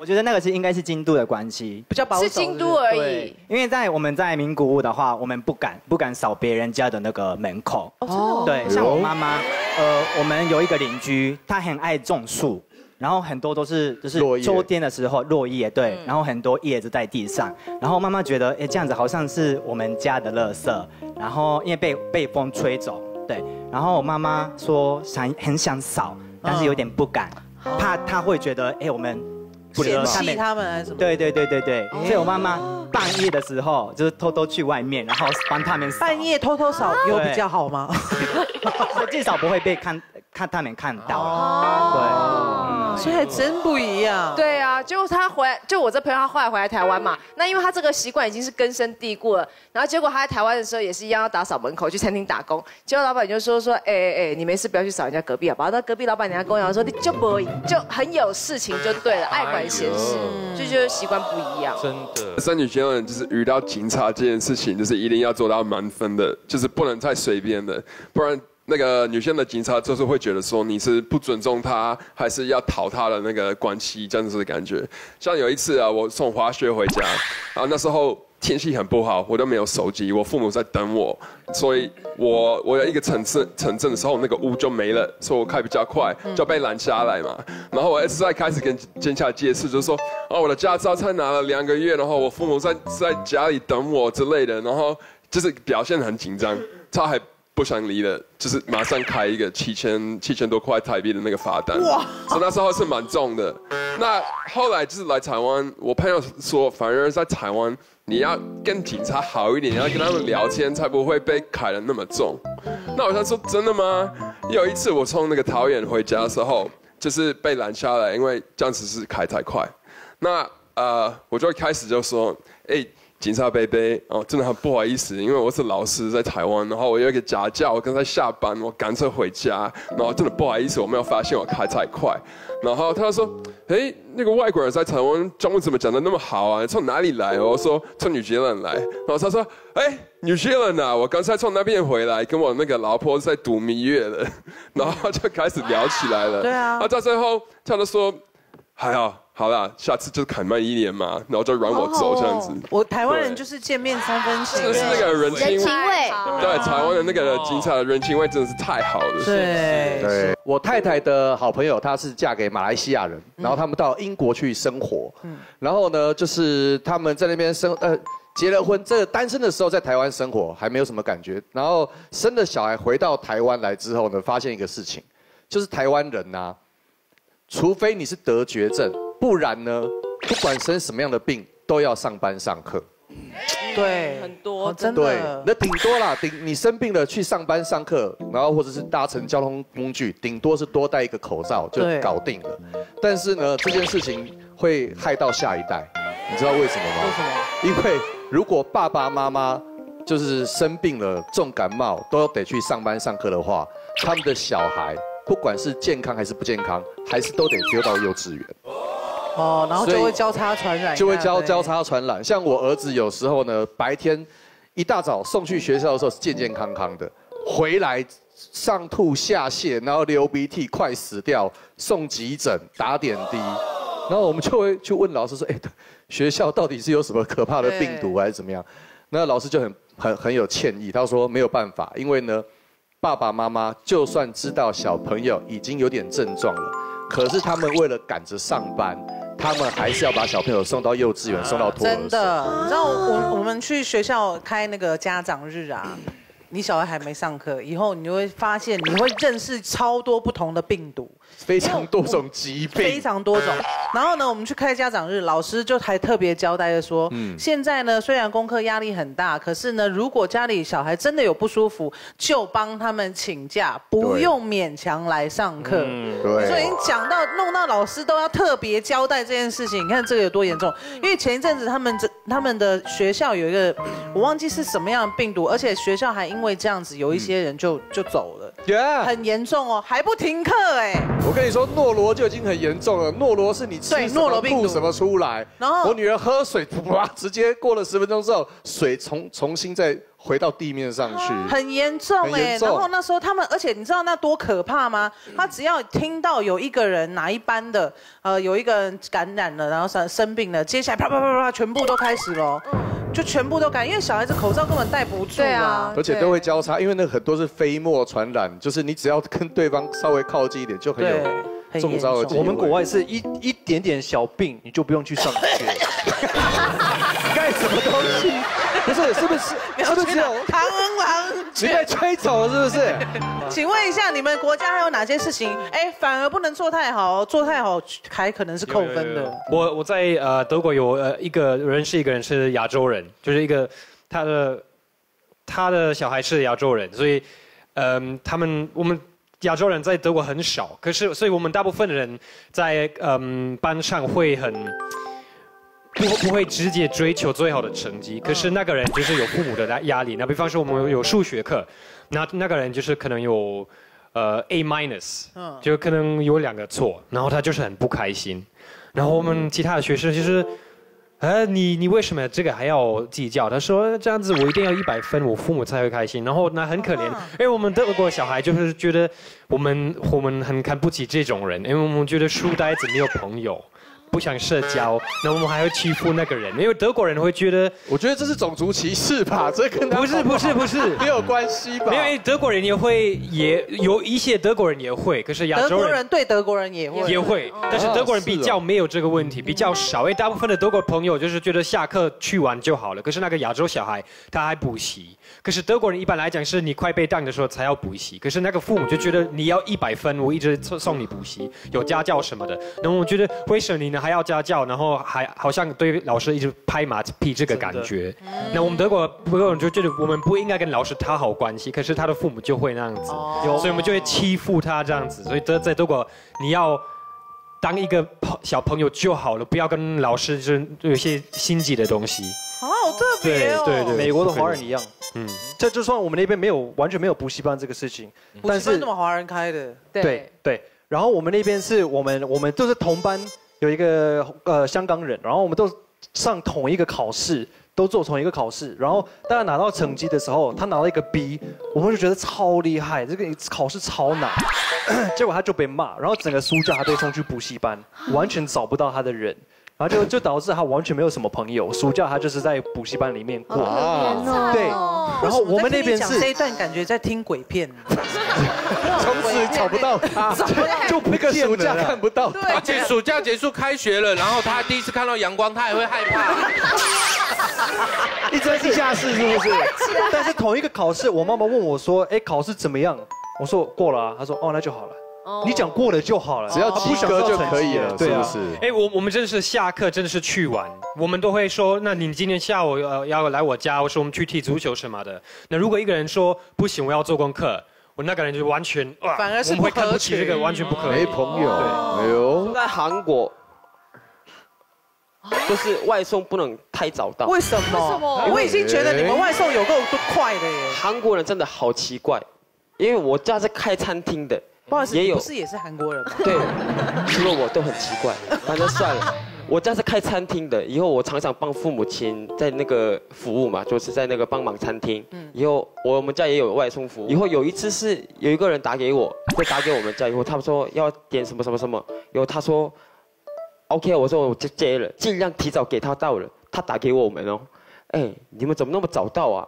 我觉得那个是应该是京都的关系，比较保守是京都而已。因为在我们在名古屋的话，我们不敢不敢扫别人家的那个门口。哦对，像我妈妈，呃，我们有一个邻居，她很爱种树。然后很多都是就是秋天的时候落叶，对，然后很多叶子在地上，然后妈妈觉得，哎，这样子好像是我们家的垃圾，然后因为被被风吹走，对，然后我妈妈说想很想扫，但是有点不敢，怕他会觉得，哎，我们嫌弃他们。还是什么？对对对对对，所以我妈妈半夜的时候就是偷偷去外面，然后帮他们半夜偷偷扫有比较好吗？至少不会被看看他们看到，对，所以还真不一样。对啊，结果他回来，就我这朋友他后来回来台湾嘛，那因为他这个习惯已经是根深蒂固了，然后结果他在台湾的时候也是一样要打扫门口，去餐厅打工，结果老板就说说，哎哎哎，你没事不要去扫人家隔壁好不好？那隔壁老板娘跟我讲说，你就不就很有事情就对了，爱管闲事，就觉得习惯不一样。真的，三女学人就是遇到警察这件事情，就是一定要做到满分的，就是不能太随便的，不然。那个女性的警察就是会觉得说你是不尊重她，还是要讨她的那个关系，这样子的感觉。像有一次啊，我送滑雪回家，然后那时候天气很不好，我都没有手机，我父母在等我，所以我我有一个城镇城镇的时候，那个屋就没了，所以我开比较快，就被拦下来嘛。然后我一直在开始跟警察解释，就是说哦，我的驾照才拿了两个月，然后我父母在在家里等我之类的，然后就是表现很紧张，他还。不想离了，就是马上开一个七千七千多块台币的那个罚单。哇！所以那时候是蛮重的。那后来就是来台湾，我朋友说，反而在台湾你要跟警察好一点，你要跟他们聊天，才不会被砍的那么重。那我想说，真的吗？有一次我从那个桃园回家的时候，就是被拦下来，因为这样子是开太快。那呃，我就开始就说，诶。警察贝贝哦，真的很不好意思，因为我是老师在台湾，然后我有一个家教，我刚才下班，我赶车回家，然后真的不好意思，我没有发现我开太快，然后他说，哎，那个外国人在台湾中文怎么讲的那么好啊？从哪里来？我说从纽西兰来，然后他说，哎，纽西兰啊，我刚才从那边回来，跟我那个老婆在度蜜月了，然后就开始聊起来了，对啊，啊，到最后他就说，还好。好啦，下次就砍慢一点嘛，然后就软我走这样子。我台湾人就是见面三分情，这是那个人情味。对，台湾的那个警察的人情味真的是太好了。对对，我太太的好朋友，她是嫁给马来西亚人，然后他们到英国去生活。嗯，然后呢，就是他们在那边生呃结了婚，这个单身的时候在台湾生活还没有什么感觉，然后生了小孩回到台湾来之后呢，发现一个事情，就是台湾人呐，除非你是得绝症。不然呢？不管生什么样的病，都要上班上课。对，很多真的。对，那顶多啦，顶你生病了去上班上课，然后或者是搭乘交通工具，顶多是多戴一个口罩就搞定了。但是呢，这件事情会害到下一代，你知道为什么吗？为什么？因为如果爸爸妈妈就是生病了重感冒，都得去上班上课的话，他们的小孩不管是健康还是不健康，还是都得丢到幼稚园。哦，然后就会交叉传染，就会交交叉传染。像我儿子有时候呢，白天一大早送去学校的时候是健健康康的，回来上吐下泻，然后流鼻涕，快死掉，送急诊打点滴，然后我们就会去问老师说：“哎，学校到底是有什么可怕的病毒还是怎么样？”那老师就很很很有歉意，他说：“没有办法，因为呢，爸爸妈妈就算知道小朋友已经有点症状了，可是他们为了赶着上班。”他们还是要把小朋友送到幼稚园，送到托儿真的，你知道我我们去学校开那个家长日啊。你小孩还没上课，以后你就会发现，你会认识超多不同的病毒，非常多种疾病，非常多种。然后呢，我们去开家长日，老师就还特别交代的说，嗯，现在呢虽然功课压力很大，可是呢，如果家里小孩真的有不舒服，就帮他们请假，不用勉强来上课。对，所以你讲到弄到老师都要特别交代这件事情，你看这个有多严重？因为前一阵子他们这他们的学校有一个，我忘记是什么样的病毒，而且学校还因为这样子，有一些人就就走了，很严重哦，还不停课哎。我跟你说，诺罗就已经很严重了。诺罗是你吃诺罗吐什么出来？然后我女儿喝水，哇，直接过了十分钟之后，水重重新再回到地面上去，很严重哎、然后那时候他们，而且你知道那多可怕吗？他只要听到有一个人哪一班的，呃，有一个人感染了，然后生生病了，接下来啪啪啪啪啪，全部都开始了，就全部都感染，因为小孩子口罩根本戴不住啊。而且都会交叉，因为那很多是飞沫传染，就是你只要跟对方稍微靠近一点，就很有中招的机会。我们国外是一一点点小病你就不用去上学，干什么东西？不是，是不是？是不是只有螳螂你被吹走了是不是？请问一下，你们国家还有哪些事情？哎，反而不能做太好，做太好还可能是扣分的。我我在呃德国有呃一个人是一个人是亚洲人，就是一个他的他的小孩是亚洲人，所以嗯、他们我们亚洲人在德国很少，可是所以我们大部分的人在嗯、班上会很。不不会直接追求最好的成绩，可是那个人就是有父母的压压力。那比方说我们有数学课，那那个人就是可能有呃 A minus，嗯就可能有两个错，然后他就是很不开心。然后我们其他的学生就是，呃，你你为什么这个还要计较？他说这样子我一定要一百分，我父母才会开心。然后那很可怜，因为我们德国小孩就是觉得我们我们很看不起这种人，因为我们觉得书呆子没有朋友。不想社交，那我们还会欺负那个人，因为德国人会觉得，我觉得这是种族歧视吧，这跟他不是不是不是没有关系吧？因为德国人也会，也有一些德国人也会，可是亚洲人德国人对德国人也会也会，但是德国人比较没有这个问题，比较少。因为大部分的德国朋友就是觉得下课去玩就好了。可是那个亚洲小孩他还补习，可是德国人一般来讲是你快被当的时候才要补习。可是那个父母就觉得你要一百分，我一直送送你补习，有家教什么的。然后我觉得为什么你呢还要家教，然后还好像对老师一直拍马屁这个感觉。那我们德国德国人就觉得我们不应该跟老师讨好关系，可是他的父母就会那样子，所以我们就会欺负他这样子。所以德在德国你要。当一个朋小朋友就好了，不要跟老师就是有些心机的东西。好特别哦。对对，美国的华人一样。嗯，这就算我们那边没有完全没有补习班这个事情，补习班这么华人开的，对对，然后我们那边是我们我们都是同班，有一个呃香港人，然后我们都上同一个考试，都做同一个考试，然后大家拿到成绩的时候，他拿到一个 B，我们就觉得超厉害，这个考试超难，结果他就被骂，然后整个暑假他被送去补习班，完全找不到他的人。然后就就导致他完全没有什么朋友，暑假他就是在补习班里面过。哦对，然后我们那边是这一段感觉在听鬼片，从此找不到他，就那个暑假看不到而且暑假结束开学了，然后他第一次看到阳光，他还会害怕。一直在地下室是不是？但是同一个考试，我妈妈问我说：“哎，考试怎么样？”我说：“过了啊。”她说：“哦，那就好了。”你讲过了就好了，只要及格就可以了，对啊。是不是？哎，我我们真的是下课真的是去玩，我们都会说，那你今天下午呃要来我家，我说我们去踢足球什么的。那如果一个人说不行，我要做功课，我那个人就完全哇，反而是我们会不合看不起这个，完全不可以。没朋友，对哎呦，在韩国，就是外送不能太早到。为什么？我已经觉得你们外送有够快的耶。韩国人真的好奇怪，因为我家是开餐厅的，不好意思，也有不是也是韩国人吗？对，除了我都很奇怪，反正算了。我家是开餐厅的，以后我常常帮父母亲在那个服务嘛，就是在那个帮忙餐厅。嗯以后我们家也有外送服务。以后有一次是有一个人打给我，就打给我们家，以后他们说要点什么什么什么，以后他说，OK，我说我就接了，尽量提早给他到了。他打给我们哦，哎，你们怎么那么早到啊？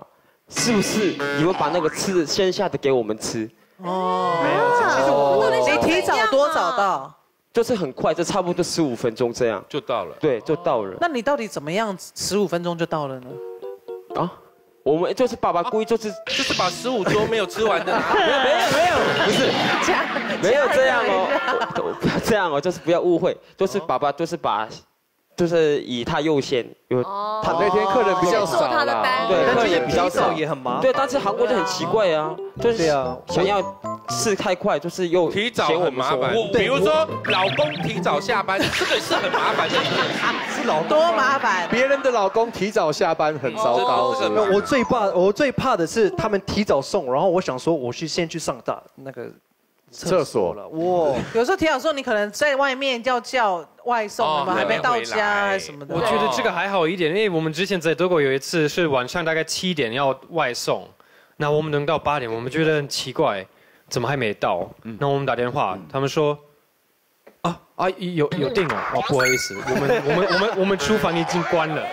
是不是你们把那个吃剩下的给我们吃？哦，没有其实我你提早多早到？就是很快，就差不多十五分钟这样就到了。对，就到了。那你到底怎么样十五分钟就到了呢？啊，我们就是爸爸故意就是就是把十五桌没有吃完的 拿，没有没有没有，不是，没有这样哦，不要这样哦，就是不要误会，就是爸爸就是把。就是以他优先，有他那天客人比较少啦，对，客人也比较少，也很忙。对，但是韩国就很奇怪啊，就是想要吃太快，就是又提早很麻烦。比如说老公提早下班，这个是很麻烦的。是老多麻烦。别人的老公提早下班很糟糕，我最怕我最怕的是他们提早送，然后我想说我去先去上大那个厕所了。哇，有时候提早说你可能在外面要叫外送，哦你们还没到家还是什么的。我觉得这个还好一点，因为我们之前在德国有一次是晚上大概七点要外送，那我们能到八点，我们觉得很奇怪，怎么还没到？那我们打电话，他们说。啊啊，有有订了，哦，不好意思，我们我们我们我们厨房已经关了。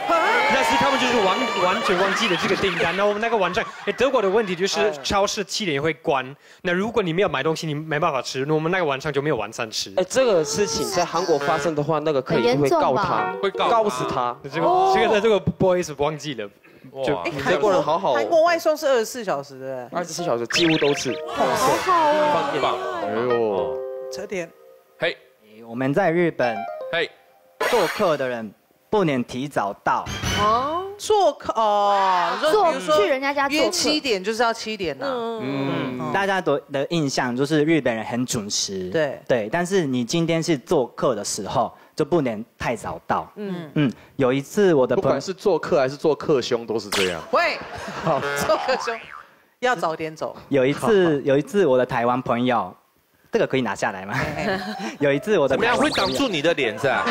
但是他们就是完完全忘记了这个订单。那我们那个晚上，哎，德国的问题就是超市七点会关。那如果你没有买东西，你没办法吃，那我们那个晚上就没有晚餐吃。哎，这个事情在韩国发生的话，那个可以会告他，会告告死他。这个这个这个不好意思，忘记了。就哎德国人好好哦韩国外送是二十四小时的，二十四小时几乎都是。好好哦。方便。哎呦，车点。嘿，我们在日本，嘿，做客的人不能提早到。哦，做客哦，做比如说去人家家做约七点就是要七点呐。嗯，大家的的印象就是日本人很准时。对对，但是你今天是做客的时候，就不能太早到。嗯嗯，有一次我的朋友不管是做客还是做客兄，都是这样。喂，做客兄要早点走。有一次 有一次我的台湾朋友，这个可以拿下来吗？有一次我的怎么样会挡住你的脸是吧？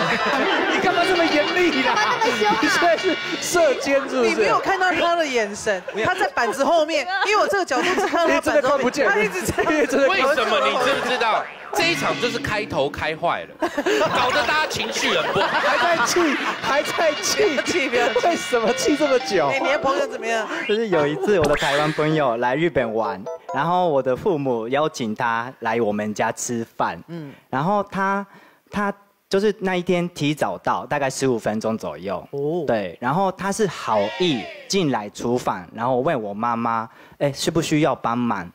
你干嘛这么严厉 啦？你现在是射箭是不是？你没有看到他的眼神，他在板子后面，因为我这个角度只看到他 板子后面，他一直在。为什么你知不知道？这一场就是开头开坏了，搞得大家情绪很不好。还在气，还在气，气不要气为什么气这么久？哎，你的朋友怎么样？就是有一次我的台湾朋友来日本玩，然后我的父母邀请他来我们家吃饭，嗯，然后他他就是那一天提早到，大概十五分钟左右，哦，对，然后他是好意进来厨房，然后问我妈妈，哎，需不需要帮忙？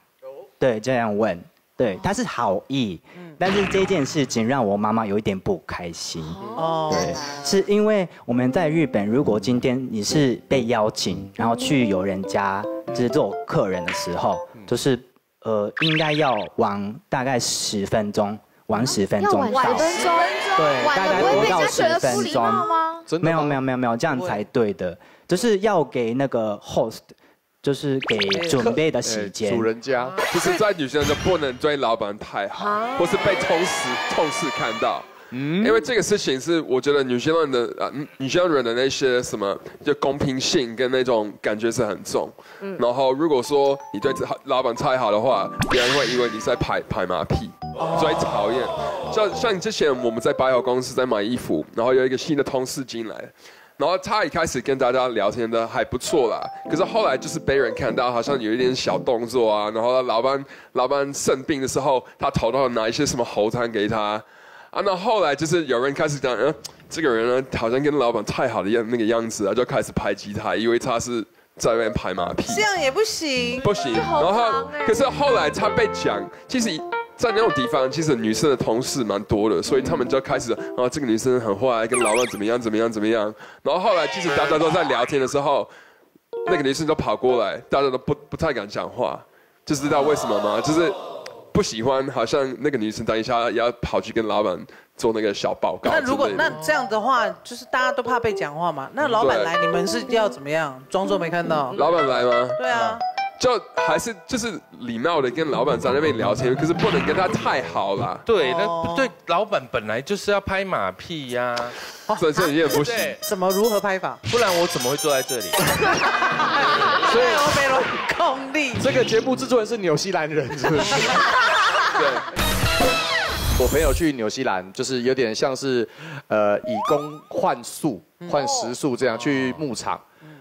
对，这样问。对，他是好意，但是这件事情让我妈妈有一点不开心。哦，对，是因为我们在日本，如果今天你是被邀请，然后去有人家就是做客人的时候，就是呃应该要玩大概十分钟，玩十分钟到。十分钟，对，大概五到十分钟。吗？没有没有没有没有，这样才对的，就是要给那个 host。就是给准备的时间，主人家就是在女生就不能对老板太好，或是被同事同事看到。嗯，因为这个事情是我觉得女性人的啊，女性人的那些什么就公平性跟那种感觉是很重。嗯，然后如果说你对老板太好的话，别人会以为你在拍拍马屁，最讨厌。像像之前我们在百货公司在买衣服，然后有一个新的同事进来。然后他一开始跟大家聊天的还不错啦，可是后来就是被人看到好像有一点小动作啊，然后老板老板生病的时候，他偷偷拿一些什么喉糖给他，啊，那后来就是有人开始讲，嗯，这个人呢好像跟老板太好的样那个样子啊，就开始排挤他，以为他是在外面拍马屁，这样也不行，不行。然后可是后来他被讲，其实。在那种地方，其实女生的同事蛮多的，所以他们就开始啊，这个女生很坏，跟老板怎么样怎么样怎么样。然后后来，其实大家都在聊天的时候，那个女生都跑过来，大家都不不太敢讲话，就知道为什么吗？就是不喜欢，好像那个女生等一下要跑去跟老板做那个小报告。那如果那这样的话，就是大家都怕被讲话嘛？那老板来，你们是要怎么样？装作没看到？老板来吗？对啊。就还是就是礼貌的跟老板在那边聊天，可是不能跟他太好了。对，那对老板本来就是要拍马屁呀，这这也不行。怎么如何拍法？不然我怎么会坐在这里？所以我没了功力。这个节目制作人是纽西兰人，是不是？对。我朋友去纽西兰，就是有点像是，呃，以工换宿、换食宿这样去牧场。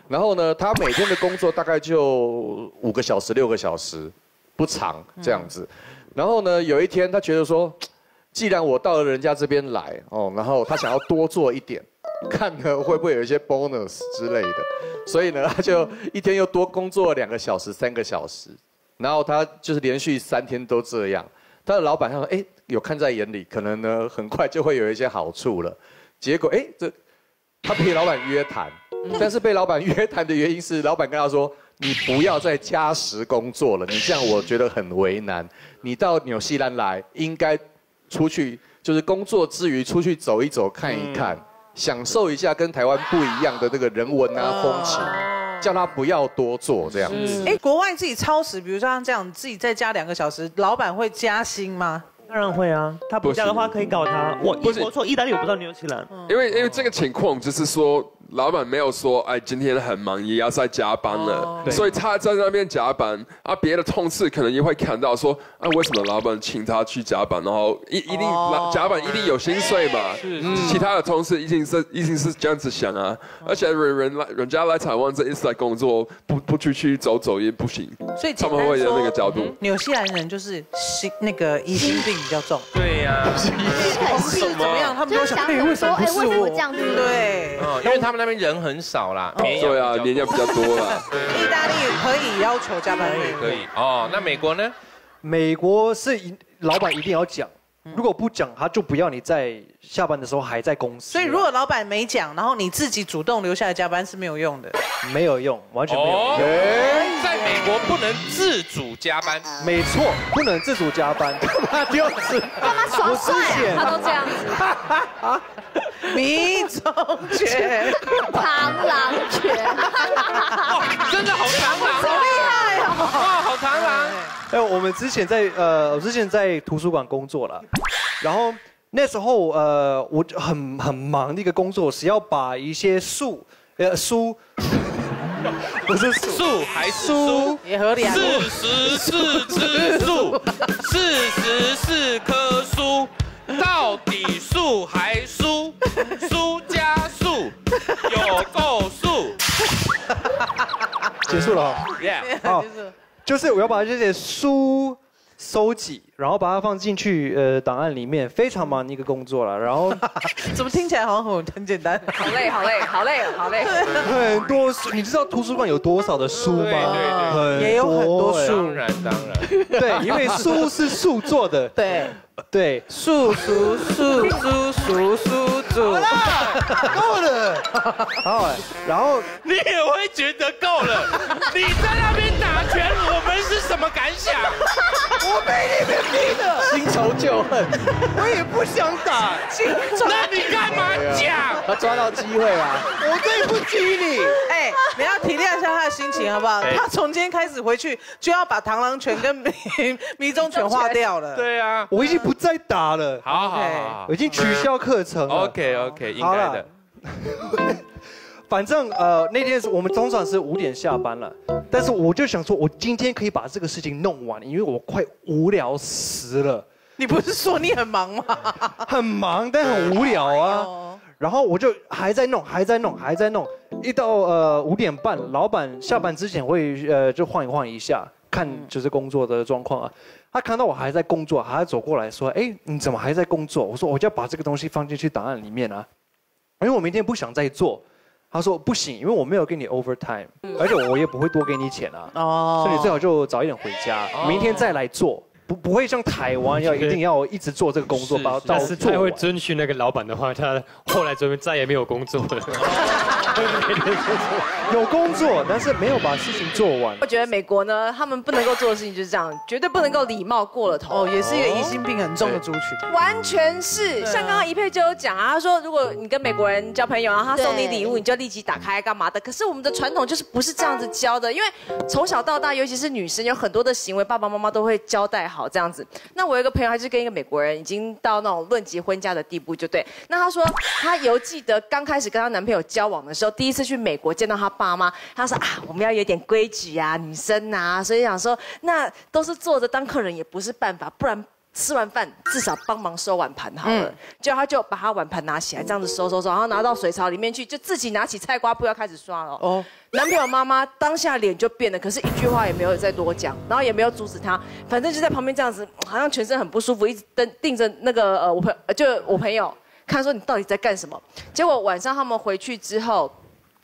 然后呢，他每天的工作大概就五个小时、六个小时，不长这样子。然后呢，有一天他觉得说，既然我到了人家这边来哦，然后他想要多做一点，看呢会不会有一些 bonus 之类的。所以呢，他就一天又多工作两个小时、三个小时。然后他就是连续三天都这样。他的老板他说，哎，有看在眼里，可能呢很快就会有一些好处了。结果哎，这他陪老板约谈。但是被老板约谈的原因是，老板跟他说：“你不要再加时工作了，你这样我觉得很为难。你到纽西兰来，应该出去，就是工作之余出去走一走、看一看，享受一下跟台湾不一样的那个人文啊、风情。”叫他不要多做这样子。哎，国外自己超时，比如说像这样，自己再加两个小时，老板会加薪吗？当然会啊，他不加的话可以搞他。我我做意大利，我不知道纽西兰。因为因为这个情况就是说。老板没有说，哎，今天很忙，也要在加班了，所以他在那边加班。啊，别的同事可能也会看到说，啊，为什么老板请他去加班？然后一一定加班一定有薪水嘛？是其他的同事一定是一定是这样子想啊。而且人人来人家来台湾这一次来工作，不不出去走走也不行。所以他们会有那个角度。纽西兰人就是心那个疑心病比较重。对呀。是怎么样？他们都想，哎，为什么不是我？对，嗯因为他们。那边人很少啦，对啊，年假比较多啦。意大利可以要求加班费，可以哦。那美国呢？美国是一老板一定要讲，如果不讲，他就不要你在下班的时候还在公司。所以如果老板没讲，然后你自己主动留下来加班是没有用的，没有用，完全没有用。在美国不能自主加班，没错，不能自主加班。他就是干嘛耍帅啊？他都这样子。迷踪拳，螳螂拳，真的好螳螂，好厉害哦！哇，好螳螂！哎，我们之前在呃，我之前在图书馆工作了，然后那时候呃，我很很忙的一个工作是要把一些树呃书，不是树还书也合理啊，四十四只树，四十四棵树。到底树还书？书加树有够数，结束了哈。好，就是我要把这些书收集，然后把它放进去呃档案里面，非常忙的一个工作了。然后 怎么听起来好像很很简单？好累，好累，好累，好累。很多书，你知道图书馆有多少的书吗？对对对，也有很多书。当然当然。对，因为书是树做的。对。对，数数数数数数数，好了，够了，好，然后你也会觉得够了。你在那边打拳，我们是什么感想？我被你们新仇旧恨，我也不想打，那你干嘛讲？他抓到机会啊！我对不起你，哎，你要体谅一下他的心情好不好？他从今天开始回去就要把螳螂拳跟迷迷踪拳划掉了。对啊，我已经不再打了。好好好，我已经取消课程了。OK OK，应该的。反正呃那天是我们通常是五点下班了，但是我就想说，我今天可以把这个事情弄完，因为我快无聊死了。你不是说你很忙吗？很忙，但很无聊啊。然后我就还在弄，还在弄，还在弄，一到呃五点半，老板下班之前会呃就晃一晃一下，看就是工作的状况啊。他看到我还在工作，还走过来说：“哎，你怎么还在工作？”我说：“我就要把这个东西放进去档案里面啊，因为我明天不想再做。”他说：“不行，因为我没有给你 overtime，而且我也不会多给你钱啊，哦。所以你最好就早一点回家，明天再来做。”不不会像台湾要一定要一直做这个工作，包到是。太会遵循那个老板的话，他后来准备再也没有工作了。有工作，但是没有把事情做完。我觉得美国呢，他们不能够做的事情就是这样，绝对不能够礼貌过了头。哦，也是一个疑心病很重的族群。完全是，像刚刚一佩就有讲啊，他说如果你跟美国人交朋友，然后他送你礼物，你就立即打开干嘛的？可是我们的传统就是不是这样子教的，因为从小到大，尤其是女生，有很多的行为，爸爸妈妈都会交代好。这样子，那我有一个朋友，他是跟一个美国人，已经到那种论及婚嫁的地步，就对。那他说，他犹记得刚开始跟她男朋友交往的时候，第一次去美国见到他爸妈，他说啊，我们要有点规矩啊，女生啊，所以想说，那都是坐着当客人也不是办法，不然。吃完饭至少帮忙收碗盘好了，就他就把他碗盘拿起来，这样子收收收，然后拿到水槽里面去，就自己拿起菜瓜布要开始刷了。哦，男朋友妈妈当下脸就变了，可是一句话也没有再多讲，然后也没有阻止他，反正就在旁边这样子，好像全身很不舒服，一直瞪盯着那个呃我朋就我朋友看说你到底在干什么？结果晚上他们回去之后，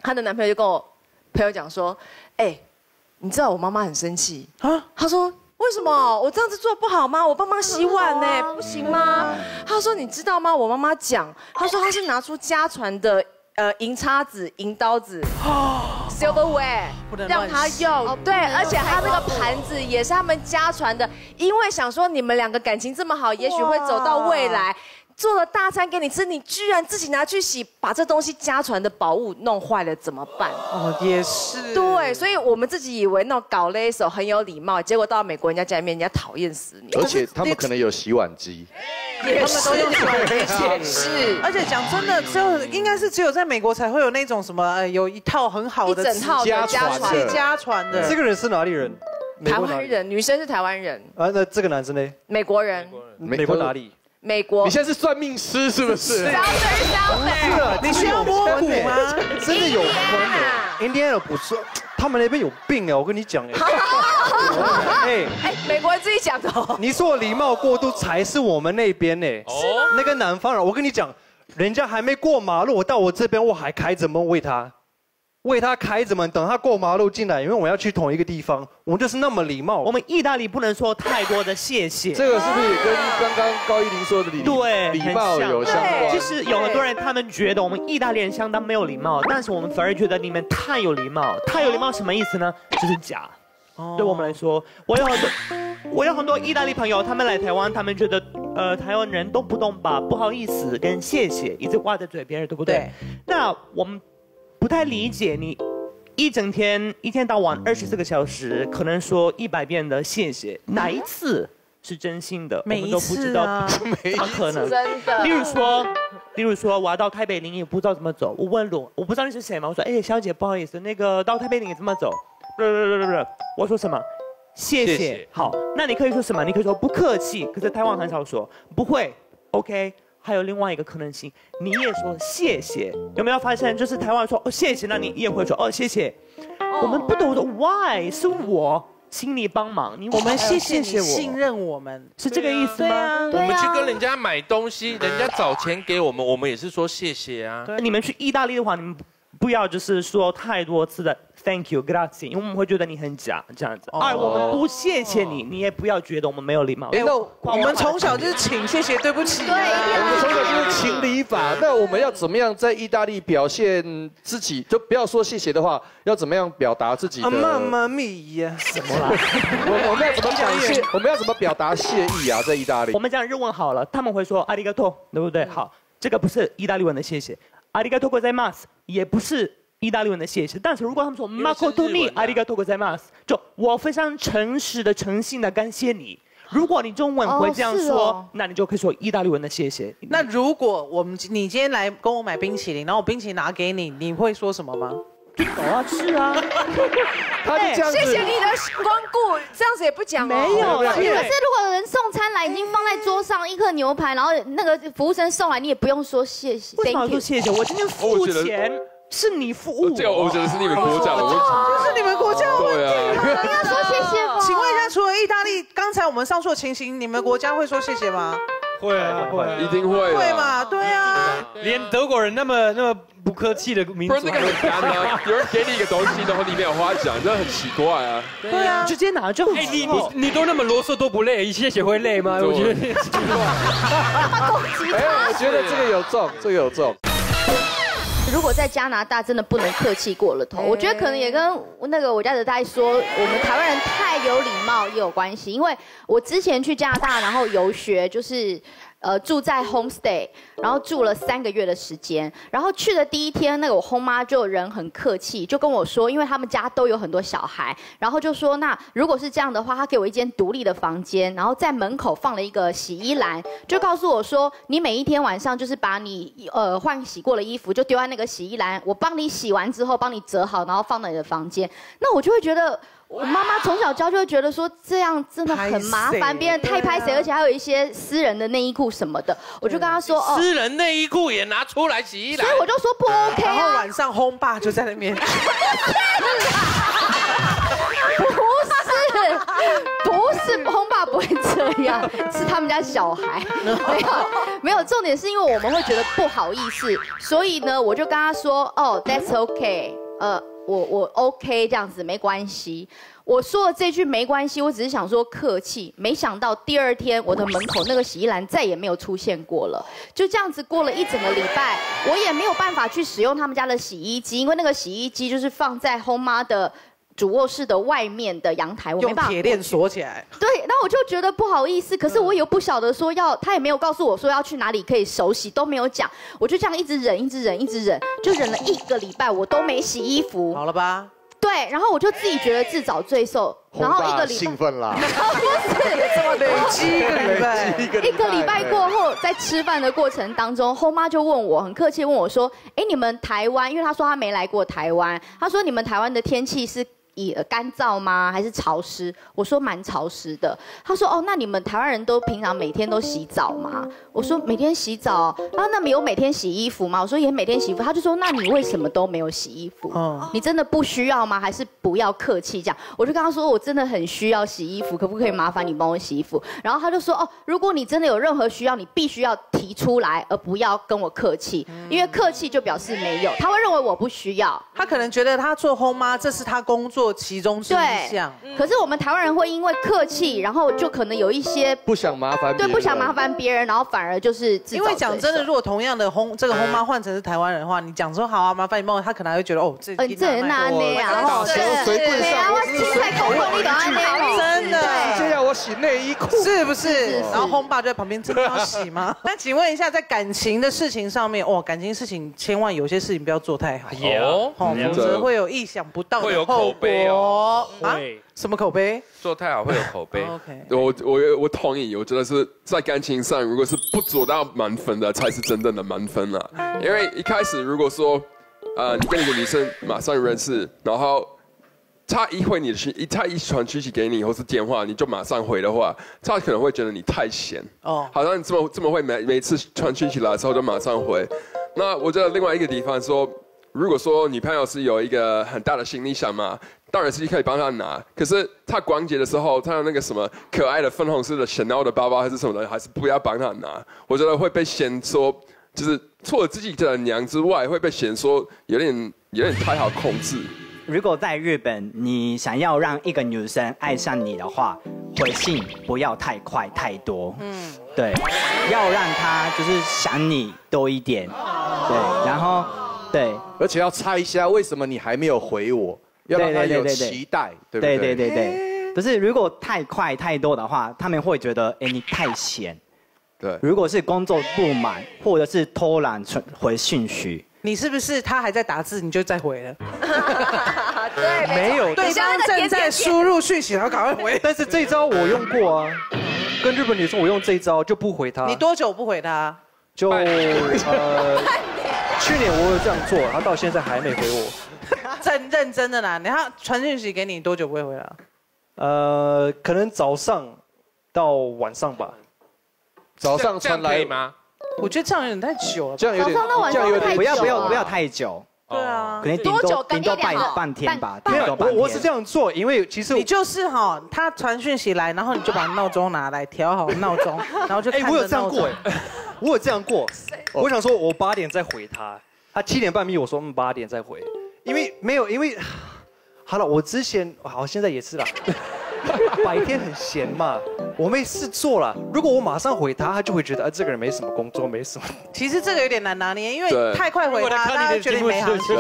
她的男朋友就跟我朋友讲说，哎，你知道我妈妈很生气啊？她说。为什么我这样子做不好吗？我帮忙洗碗呢，不行吗？她说：“你知道吗？我妈妈讲，她说她是拿出家传的呃银叉子、银刀子，silverware，让他用。对，而且他那个盘子也是他们家传的，因为想说你们两个感情这么好，也许会走到未来。”做了大餐给你吃，你居然自己拿去洗，把这东西家传的宝物弄坏了怎么办？哦，也是。对，所以我们自己以为那种搞勒手很有礼貌，结果到美国人家家里面，人家讨厌死你。而且他们可能有洗碗机。也是，他们都用也是。而且讲真的，只有应该是只有在美国才会有那种什么，呃，有一套很好的一整套的家传家传的。这个人是哪里人？台湾人，女生是台湾人。啊，那这个男生呢？美国人。美国哪里？美国，你现在是算命师是不是？小嘴小嘴，你需要摸骨吗？真的有关的，Indiana 不是，他们那边有病哎，我跟你讲 哎。哎哎，美国人自己讲的。你说礼貌过度才是我们那边呢。哦。那个南方人，我跟你讲，人家还没过马路，到我这边我还开着门喂他。为他开着门，等他过马路进来，因为我要去同一个地方，我们就是那么礼貌。我们意大利不能说太多的谢谢。这个是不是也跟刚刚高一林说的礼对礼貌有相关？其实有很多人他们觉得我们意大利人相当没有礼貌，但是我们反而觉得你们太有礼貌。太有礼貌什么意思呢？就是假。对我们来说，我有很多我有很多意大利朋友，他们来台湾，他们觉得呃台湾人都不懂把不好意思跟谢谢一直挂在嘴边，对不对？那我们。不太理解你，一整天一天到晚二十四个小时，可能说一百遍的谢谢，哪一次是真心的？每一次啊，不 可能。真的。例如说，例如说，我要到台北林，也不知道怎么走。我问路，我不知道你是谁嘛？我说，哎，小姐，不好意思，那个到台北林怎么走？不不不不不，我说什么？谢谢。好，那你可以说什么？你可以说不客气。可是台湾很少说不会。OK。还有另外一个可能性，你也说谢谢，有没有发现？就是台湾说哦谢谢，那你也会说哦谢谢。我们不懂得 why 是我请你帮忙，你我们谢谢你信任我们，是这个意思吗？我们去跟人家买东西，人家找钱给我们，我们也是说谢谢啊。你们去意大利的话，你们不要就是说太多次的。Thank you, grazie，因为我们会觉得你很假这样子。哎，我们不谢谢你，你也不要觉得我们没有礼貌。哎，那我们从小就是请谢谢对不起。对，我们从小就是情理法。那我们要怎么样在意大利表现自己？就不要说谢谢的话，要怎么样表达自己的？妈妈咪呀，什么啦？我我们要怎么讲谢？我们要怎么表达谢意啊？在意大利，我们讲日文好了，他们会说阿里嘎多，对不对？好，这个不是意大利文的谢谢，阿里嘎多ございます， 也不是。意大利文的谢谢，但是如果他们说 “Marco Tony”，阿里嘎多ございます，就我非常诚实的、诚信的感谢你。如果你中文会这样说，那你就可以说意大利文的谢谢。那如果我们你今天来跟我买冰淇淋，然后我冰淇淋拿给你，你会说什么吗？ 就走啊，吃啊。他就这样子。谢谢你的光顾，这样子也不讲。没有。可是如果有人送餐来，已经放在桌上一颗牛排，然后那个服务生送来，你也不用说谢谢。为什么说谢谢？我今天付钱。是你服务，这个我觉得是你们国家的问题，这是你们国家的问题。你要说谢谢吗？请问一下，除了意大利，刚才我们上述的情形，你们国家会说谢谢吗？会啊，会，一定会。会嘛？对啊。连德国人那么那么不客气的民族，不是那个很干吗？有人给你一个东西，然后里面有花奖，真的很奇怪啊。对啊，直接拿就很。哎，你你你都那么啰嗦都不累，一切谁会累吗？我觉得。哎，我觉得这个有中，这个有中。如果在加拿大真的不能客气过了头，我觉得可能也跟那个我家的大爷说，我们台湾人太有礼貌也有关系。因为我之前去加拿大，然后游学就是。呃，住在 homestay，然后住了三个月的时间。然后去的第一天，那个我后妈就人很客气，就跟我说，因为他们家都有很多小孩，然后就说，那如果是这样的话，他给我一间独立的房间，然后在门口放了一个洗衣篮，就告诉我说，你每一天晚上就是把你呃换洗过的衣服就丢在那个洗衣篮，我帮你洗完之后帮你折好，然后放到你的房间。那我就会觉得。我妈妈从小教就会觉得说这样真的很麻烦，别人太拍谁，而且还有一些私人的内衣裤什么的，我就跟她说哦，私人内衣裤也拿出来洗衣所以我就说不 OK 啊。然后晚上轰爸就在那边，不是，不是轰爸不会这样，是他们家小孩。没有没有，重点是因为我们会觉得不好意思，所以呢，我就跟他说哦，That's OK，呃。我我 OK 这样子没关系，我说了这句没关系，我只是想说客气，没想到第二天我的门口那个洗衣篮再也没有出现过了，就这样子过了一整个礼拜，我也没有办法去使用他们家的洗衣机，因为那个洗衣机就是放在后妈的主卧室的外面的阳台，我没办法用铁链锁起来。对，那我就觉得不好意思，可是我又不晓得说要，他也没有告诉我说要去哪里可以手洗，都没有讲，我就这样一直忍，一直忍，一直忍，就忍了一个礼拜，我都没洗衣服。好了吧？对，然后我就自己觉得自找罪受，然后一个礼拜兴奋啦，不是这么累积一个礼拜一个一个礼拜过后，在吃饭的过程当中，后妈就问我，很客气问我说：“哎，你们台湾，因为她说她没来过台湾，她说你们台湾的天气是。”以干燥吗？还是潮湿？我说蛮潮湿的。他说哦，那你们台湾人都平常每天都洗澡吗？我说每天洗澡。啊，那没有每天洗衣服吗？我说也每天洗衣服。他就说那你为什么都没有洗衣服？你真的不需要吗？还是不要客气这样？我就跟他说我真的很需要洗衣服，可不可以麻烦你帮我洗衣服？然后他就说哦，如果你真的有任何需要，你必须要提出来，而不要跟我客气，因为客气就表示没有。他会认为我不需要。他可能觉得他做后妈，这是他工作其中之一项。可是我们台湾人会因为客气，然后就可能有一些不想麻烦对，不想麻烦别人，然后反而就是因为讲真的，如果同样的轰这个轰妈换成是台湾人的话，你讲说好啊，麻烦你帮我，他可能还会觉得哦，这嗯，这人那那样，哦随便对啊，我青菜口口你都安那真的。直接要我洗内衣裤，是不是？然后轰爸就在旁边，真的要洗吗？那请问一下，在感情的事情上面，哦，感情事情千万有些事情不要做太好，哦哦，否则会有意想不到会有的后口碑果啊。什么口碑？做太好会有口碑。OK，我我我同意，我觉得是在感情上，如果是不做到满分的，才是真正的满分了。因为一开始如果说，呃，你跟一个女生马上认识，然后她一回你的讯，一她一传讯息给你或是电话，你就马上回的话，她可能会觉得你太闲，哦，好像你这么这么会每每次传讯息来的时候就马上回。那我觉得另外一个地方说，如果说女朋友是有一个很大的行李箱嘛，当然是可以帮她拿。可是她逛街的时候，她有那个什么可爱的粉红色的 Chanel 的包包还是什么的，还是不要帮她拿。我觉得会被嫌说，就是除了自己的娘之外，会被嫌说有点有点太好控制。如果在日本，你想要让一个女生爱上你的话，回信不要太快太多。嗯，对，要让她就是想你多一点。对，然后对，而且要猜一下为什么你还没有回我，要让他有期待，对不对？对对对对，不是如果太快太多的话，他们会觉得哎你太闲。对，如果是工作不满或者是偷懒传回讯息，你是不是他还在打字，你就再回了？对，没有，对方正在输入讯息，然后赶快回。但是这一招我用过啊，跟日本女生我用这一招就不回他。你多久不回他？就呃，去年我有这样做，他到现在还没回我。认认真的啦，你他传讯息给你多久不会回来？呃，可能早上到晚上吧。早上传来吗？我觉得这样有点太久了。这样有点早上到晚上这样有点太不要不要不要太久。对啊，可能顶多顶多半半天吧。我我是这样做，因为其实你就是哈，他传讯息来，然后你就把闹钟拿来调好闹钟，然后就看哎，我有这样过哎，我有这样过。我想说，我八点再回他，他七点半密我说嗯八点再回，因为没有因为，好了，我之前好现在也是啦，白天很闲嘛，我没事做了。如果我马上回他，他就会觉得啊这个人没什么工作，没什么。其实这个有点难拿捏，因为太快回他，大家觉得你没行情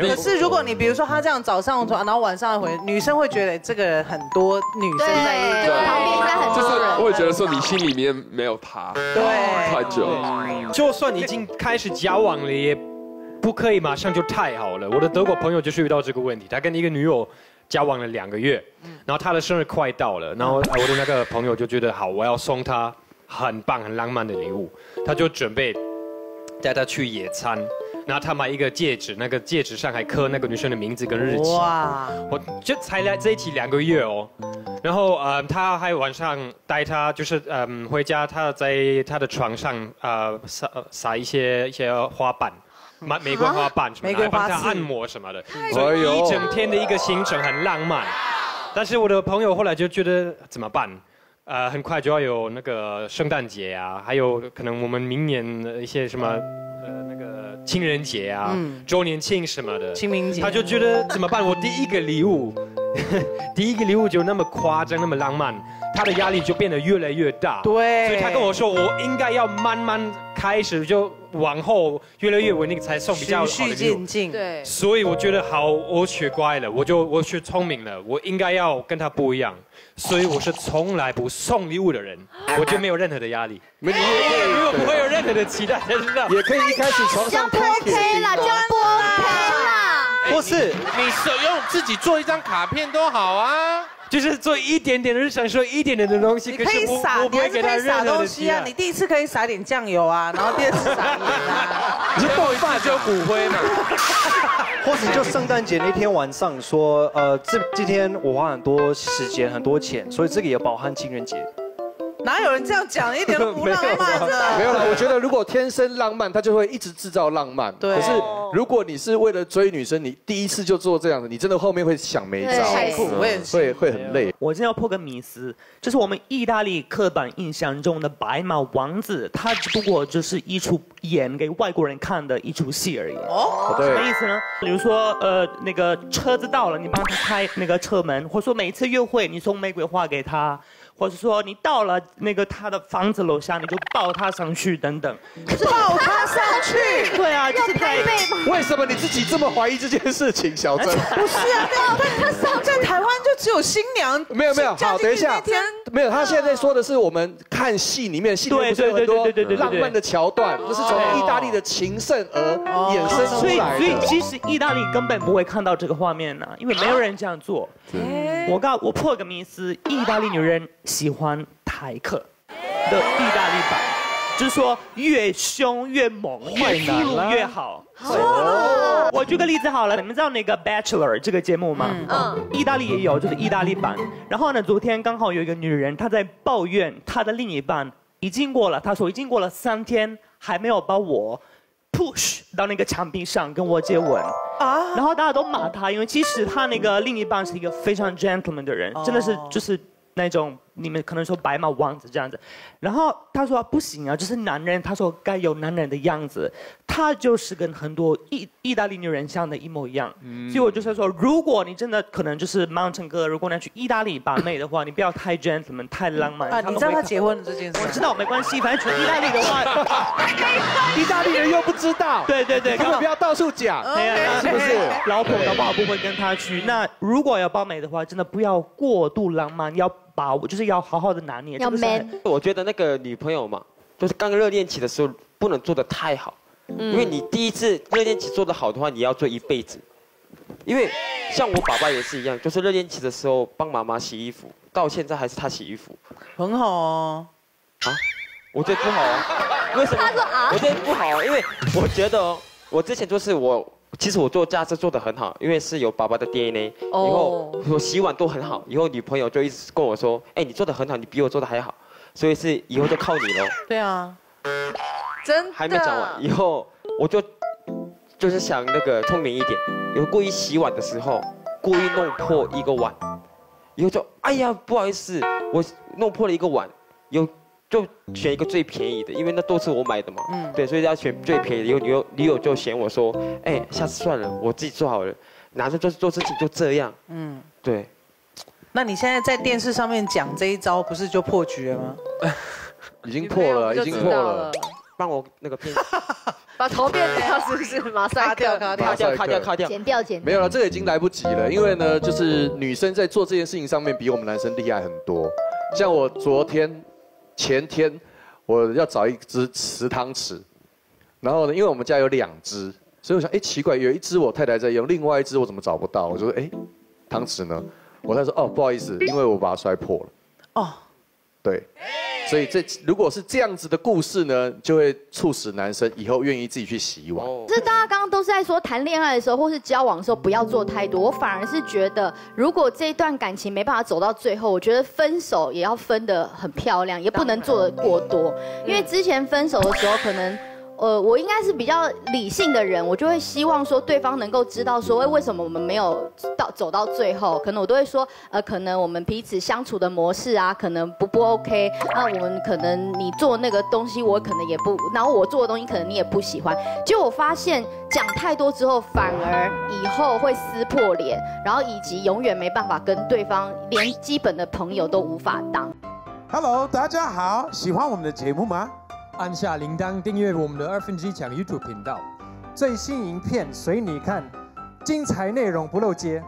可是如果你比如说他这样早上传，然后晚上回，女生会觉得这个人很多女生在对旁边应该很就是多人我会觉得说你心里面没有他，对，太久。就算已经开始交往了，也不可以马上就太好了。我的德国朋友就是遇到这个问题，他跟一个女友交往了两个月，然后他的生日快到了，然后呃我的那个朋友就觉得好，我要送他很棒、很浪漫的礼物，他就准备带他去野餐。然后他买一个戒指，那个戒指上还刻那个女生的名字跟日期。哇！我就才来在一起两个月哦，然后呃，他还晚上带他，就是嗯回家，他在他的床上呃撒呃撒一些一些花瓣，玫玫瑰花瓣什么的，玫瑰花刺还帮他按摩什么的，哎所以一整天的一个行程很浪漫。但是我的朋友后来就觉得怎么办？呃，很快就要有那个圣诞节啊，还有可能我们明年的一些什么呃那个情人节啊、嗯周年庆什么的，清明节他就觉得怎么办？我第一个礼物，第一个礼物就那么夸张，那么浪漫，他的压力就变得越来越大。对所以他跟我说，我应该要慢慢开始就往后越来越稳定才送比较好的礼对，所以我觉得好，我学乖了，我就我学聪明了，我应该要跟他不一样，所以我是从来不送礼物的人，我就没有任何的压力，没你也可以。如果不会有任何的期待，才知道也可以一开始床上不 OK 啦，这样不 OK 啦。不是，你手用自己做一张卡片都好啊。就是做一点点的日常，说一点点的东西，你可以撒，我不会你还是可以撒给他任何东西啊。你。第一次可以撒点酱油啊，然后第二次撒盐啊。你是爆发就有骨灰嘛？或者就圣诞节那天晚上说，呃，这今天我花很多时间很多钱，所以这个也包含情人节。哪有人这样讲？一点都不 浪漫的。没有了，我觉得如果天生浪漫，他就会一直制造浪漫。对可是如果你是为了追女生，你第一次就做这样的，你真的后面会想没招，太苦我也是会会很累。我今天要破个迷思，就是我们意大利刻板印象中的白马王子，他只不过就是一出演给外国人看的一出戏而已。哦对什么意思呢？比如说，呃，那个车子到了，你帮他开那个车门，或者说每一次约会你送玫瑰花给他，或者说你到了那个他的房子楼下，你就抱他上去等等。抱他上去？对啊，就是在为什么你自己这么怀疑这件事情，小郑？不是啊，那他上在台湾就只有新娘。没有没有，好，等一下那天，没有，他现在说的是我们看戏里面，戏里面不是有很多对对对对对对对浪漫的桥段，那是从意大利的情圣而衍生出所以，来所以的。其实意大利根本不会看到这个画面呢、因为没有人这样做。我告我破个迷思，意大利女人喜欢台客的意大利版，就是说越凶越猛，越粗鲁越好。哦我举个例子好了，你们知道那个《Bachelor》这个节目吗？嗯意大利也有，就是意大利版。然后呢，昨天刚好有一个女人，她在抱怨她的另一半已经过了，她说已经过了三天还没有把我 push 到那个墙壁上跟我接吻啊。然后大家都骂她，因为其实她那个另一半是一个非常 gentleman 的人，真的是就是那种你们可能说白马王子这样子。然后他说不行啊，就是男人，他说该有男人的样子。他就是跟很多意意大利女人像的一模一样。所以我就是说，如果你真的可能就是 Mountain 哥，如果你要去意大利把妹的话，你不要太 gentleman 太浪漫。啊，你知道他结婚的这件事？我知道没关系，反正去意大利的话，意大利人又不知道，对对对，根本 不要到处讲，哎呀，是不是？老婆搞不好不会跟他去。那如果要包美的话，真的不要过度浪漫，要把握，就是要好好的拿捏。要这个是 man。我觉得那个女朋友嘛，就是刚热恋期的时候不能做的太好，嗯因为你第一次热恋期做的好的话，你要做一辈子。因为像我爸爸也是一样，就是热恋期的时候帮妈妈洗衣服，到现在还是他洗衣服。很好哦。啊，我觉得不好啊。为什么？他说啊我觉得不好啊，因为我觉得哦我之前就是我，其实我做家事做得很好，因为是有爸爸的 DNA。哦以后我洗碗都很好，以后女朋友就一直跟我说，哎，你做的很好，你比我做的还好，所以是以后就靠你了。对啊，真的。还没讲完，以后我就就是想那个聪明一点，有故意洗碗的时候故意弄破一个碗，以后就哎呀不好意思，我弄破了一个碗，有就选一个最便宜的，因为那都是我买的嘛，嗯对，所以要选最便宜的。有女友女友就嫌我说，哎，下次算了，我自己做好了，男生做做事情就这样，嗯，对。那你现在在电视上面讲这一招，不是就破局了吗？已经破了，已经破了。帮我那个片，把头变掉是不是？马赛克，卡卡掉，卡掉，卡掉，剪掉，剪掉。没有了，这个已经来不及了，因为呢，就是女生在做这件事情上面比我们男生厉害很多。像我昨天、前天，我要找一只池汤匙，然后呢，因为我们家有两只，所以我想，哎，奇怪，有一只我太太在用，另外一只我怎么找不到？我就说，哎，汤匙呢？我太太说，哦，不好意思，因为我把它摔破了。哦，对，所以这如果是这样子的故事呢，就会促使男生以后愿意自己去洗碗。就是大家刚刚都是在说谈恋爱的时候或是交往的时候不要做太多，我反而是觉得，如果这一段感情没办法走到最后，我觉得分手也要分得很漂亮，也不能做的过多，因为之前分手的时候可能。呃，我应该是比较理性的人，我就会希望说对方能够知道说，哎，为什么我们没有到走到最后？可能我都会说，呃，可能我们彼此相处的模式啊，可能不不 OK。那我们可能你做那个东西，我可能也不，然后我做的东西可能你也不喜欢。结果我发现讲太多之后，反而以后会撕破脸，然后以及永远没办法跟对方连基本的朋友都无法当。Hello，大家好，喜欢我们的节目吗？按下铃铛，订阅我们的二分之一讲 YouTube 频道，最新影片随你看，精彩内容不漏接。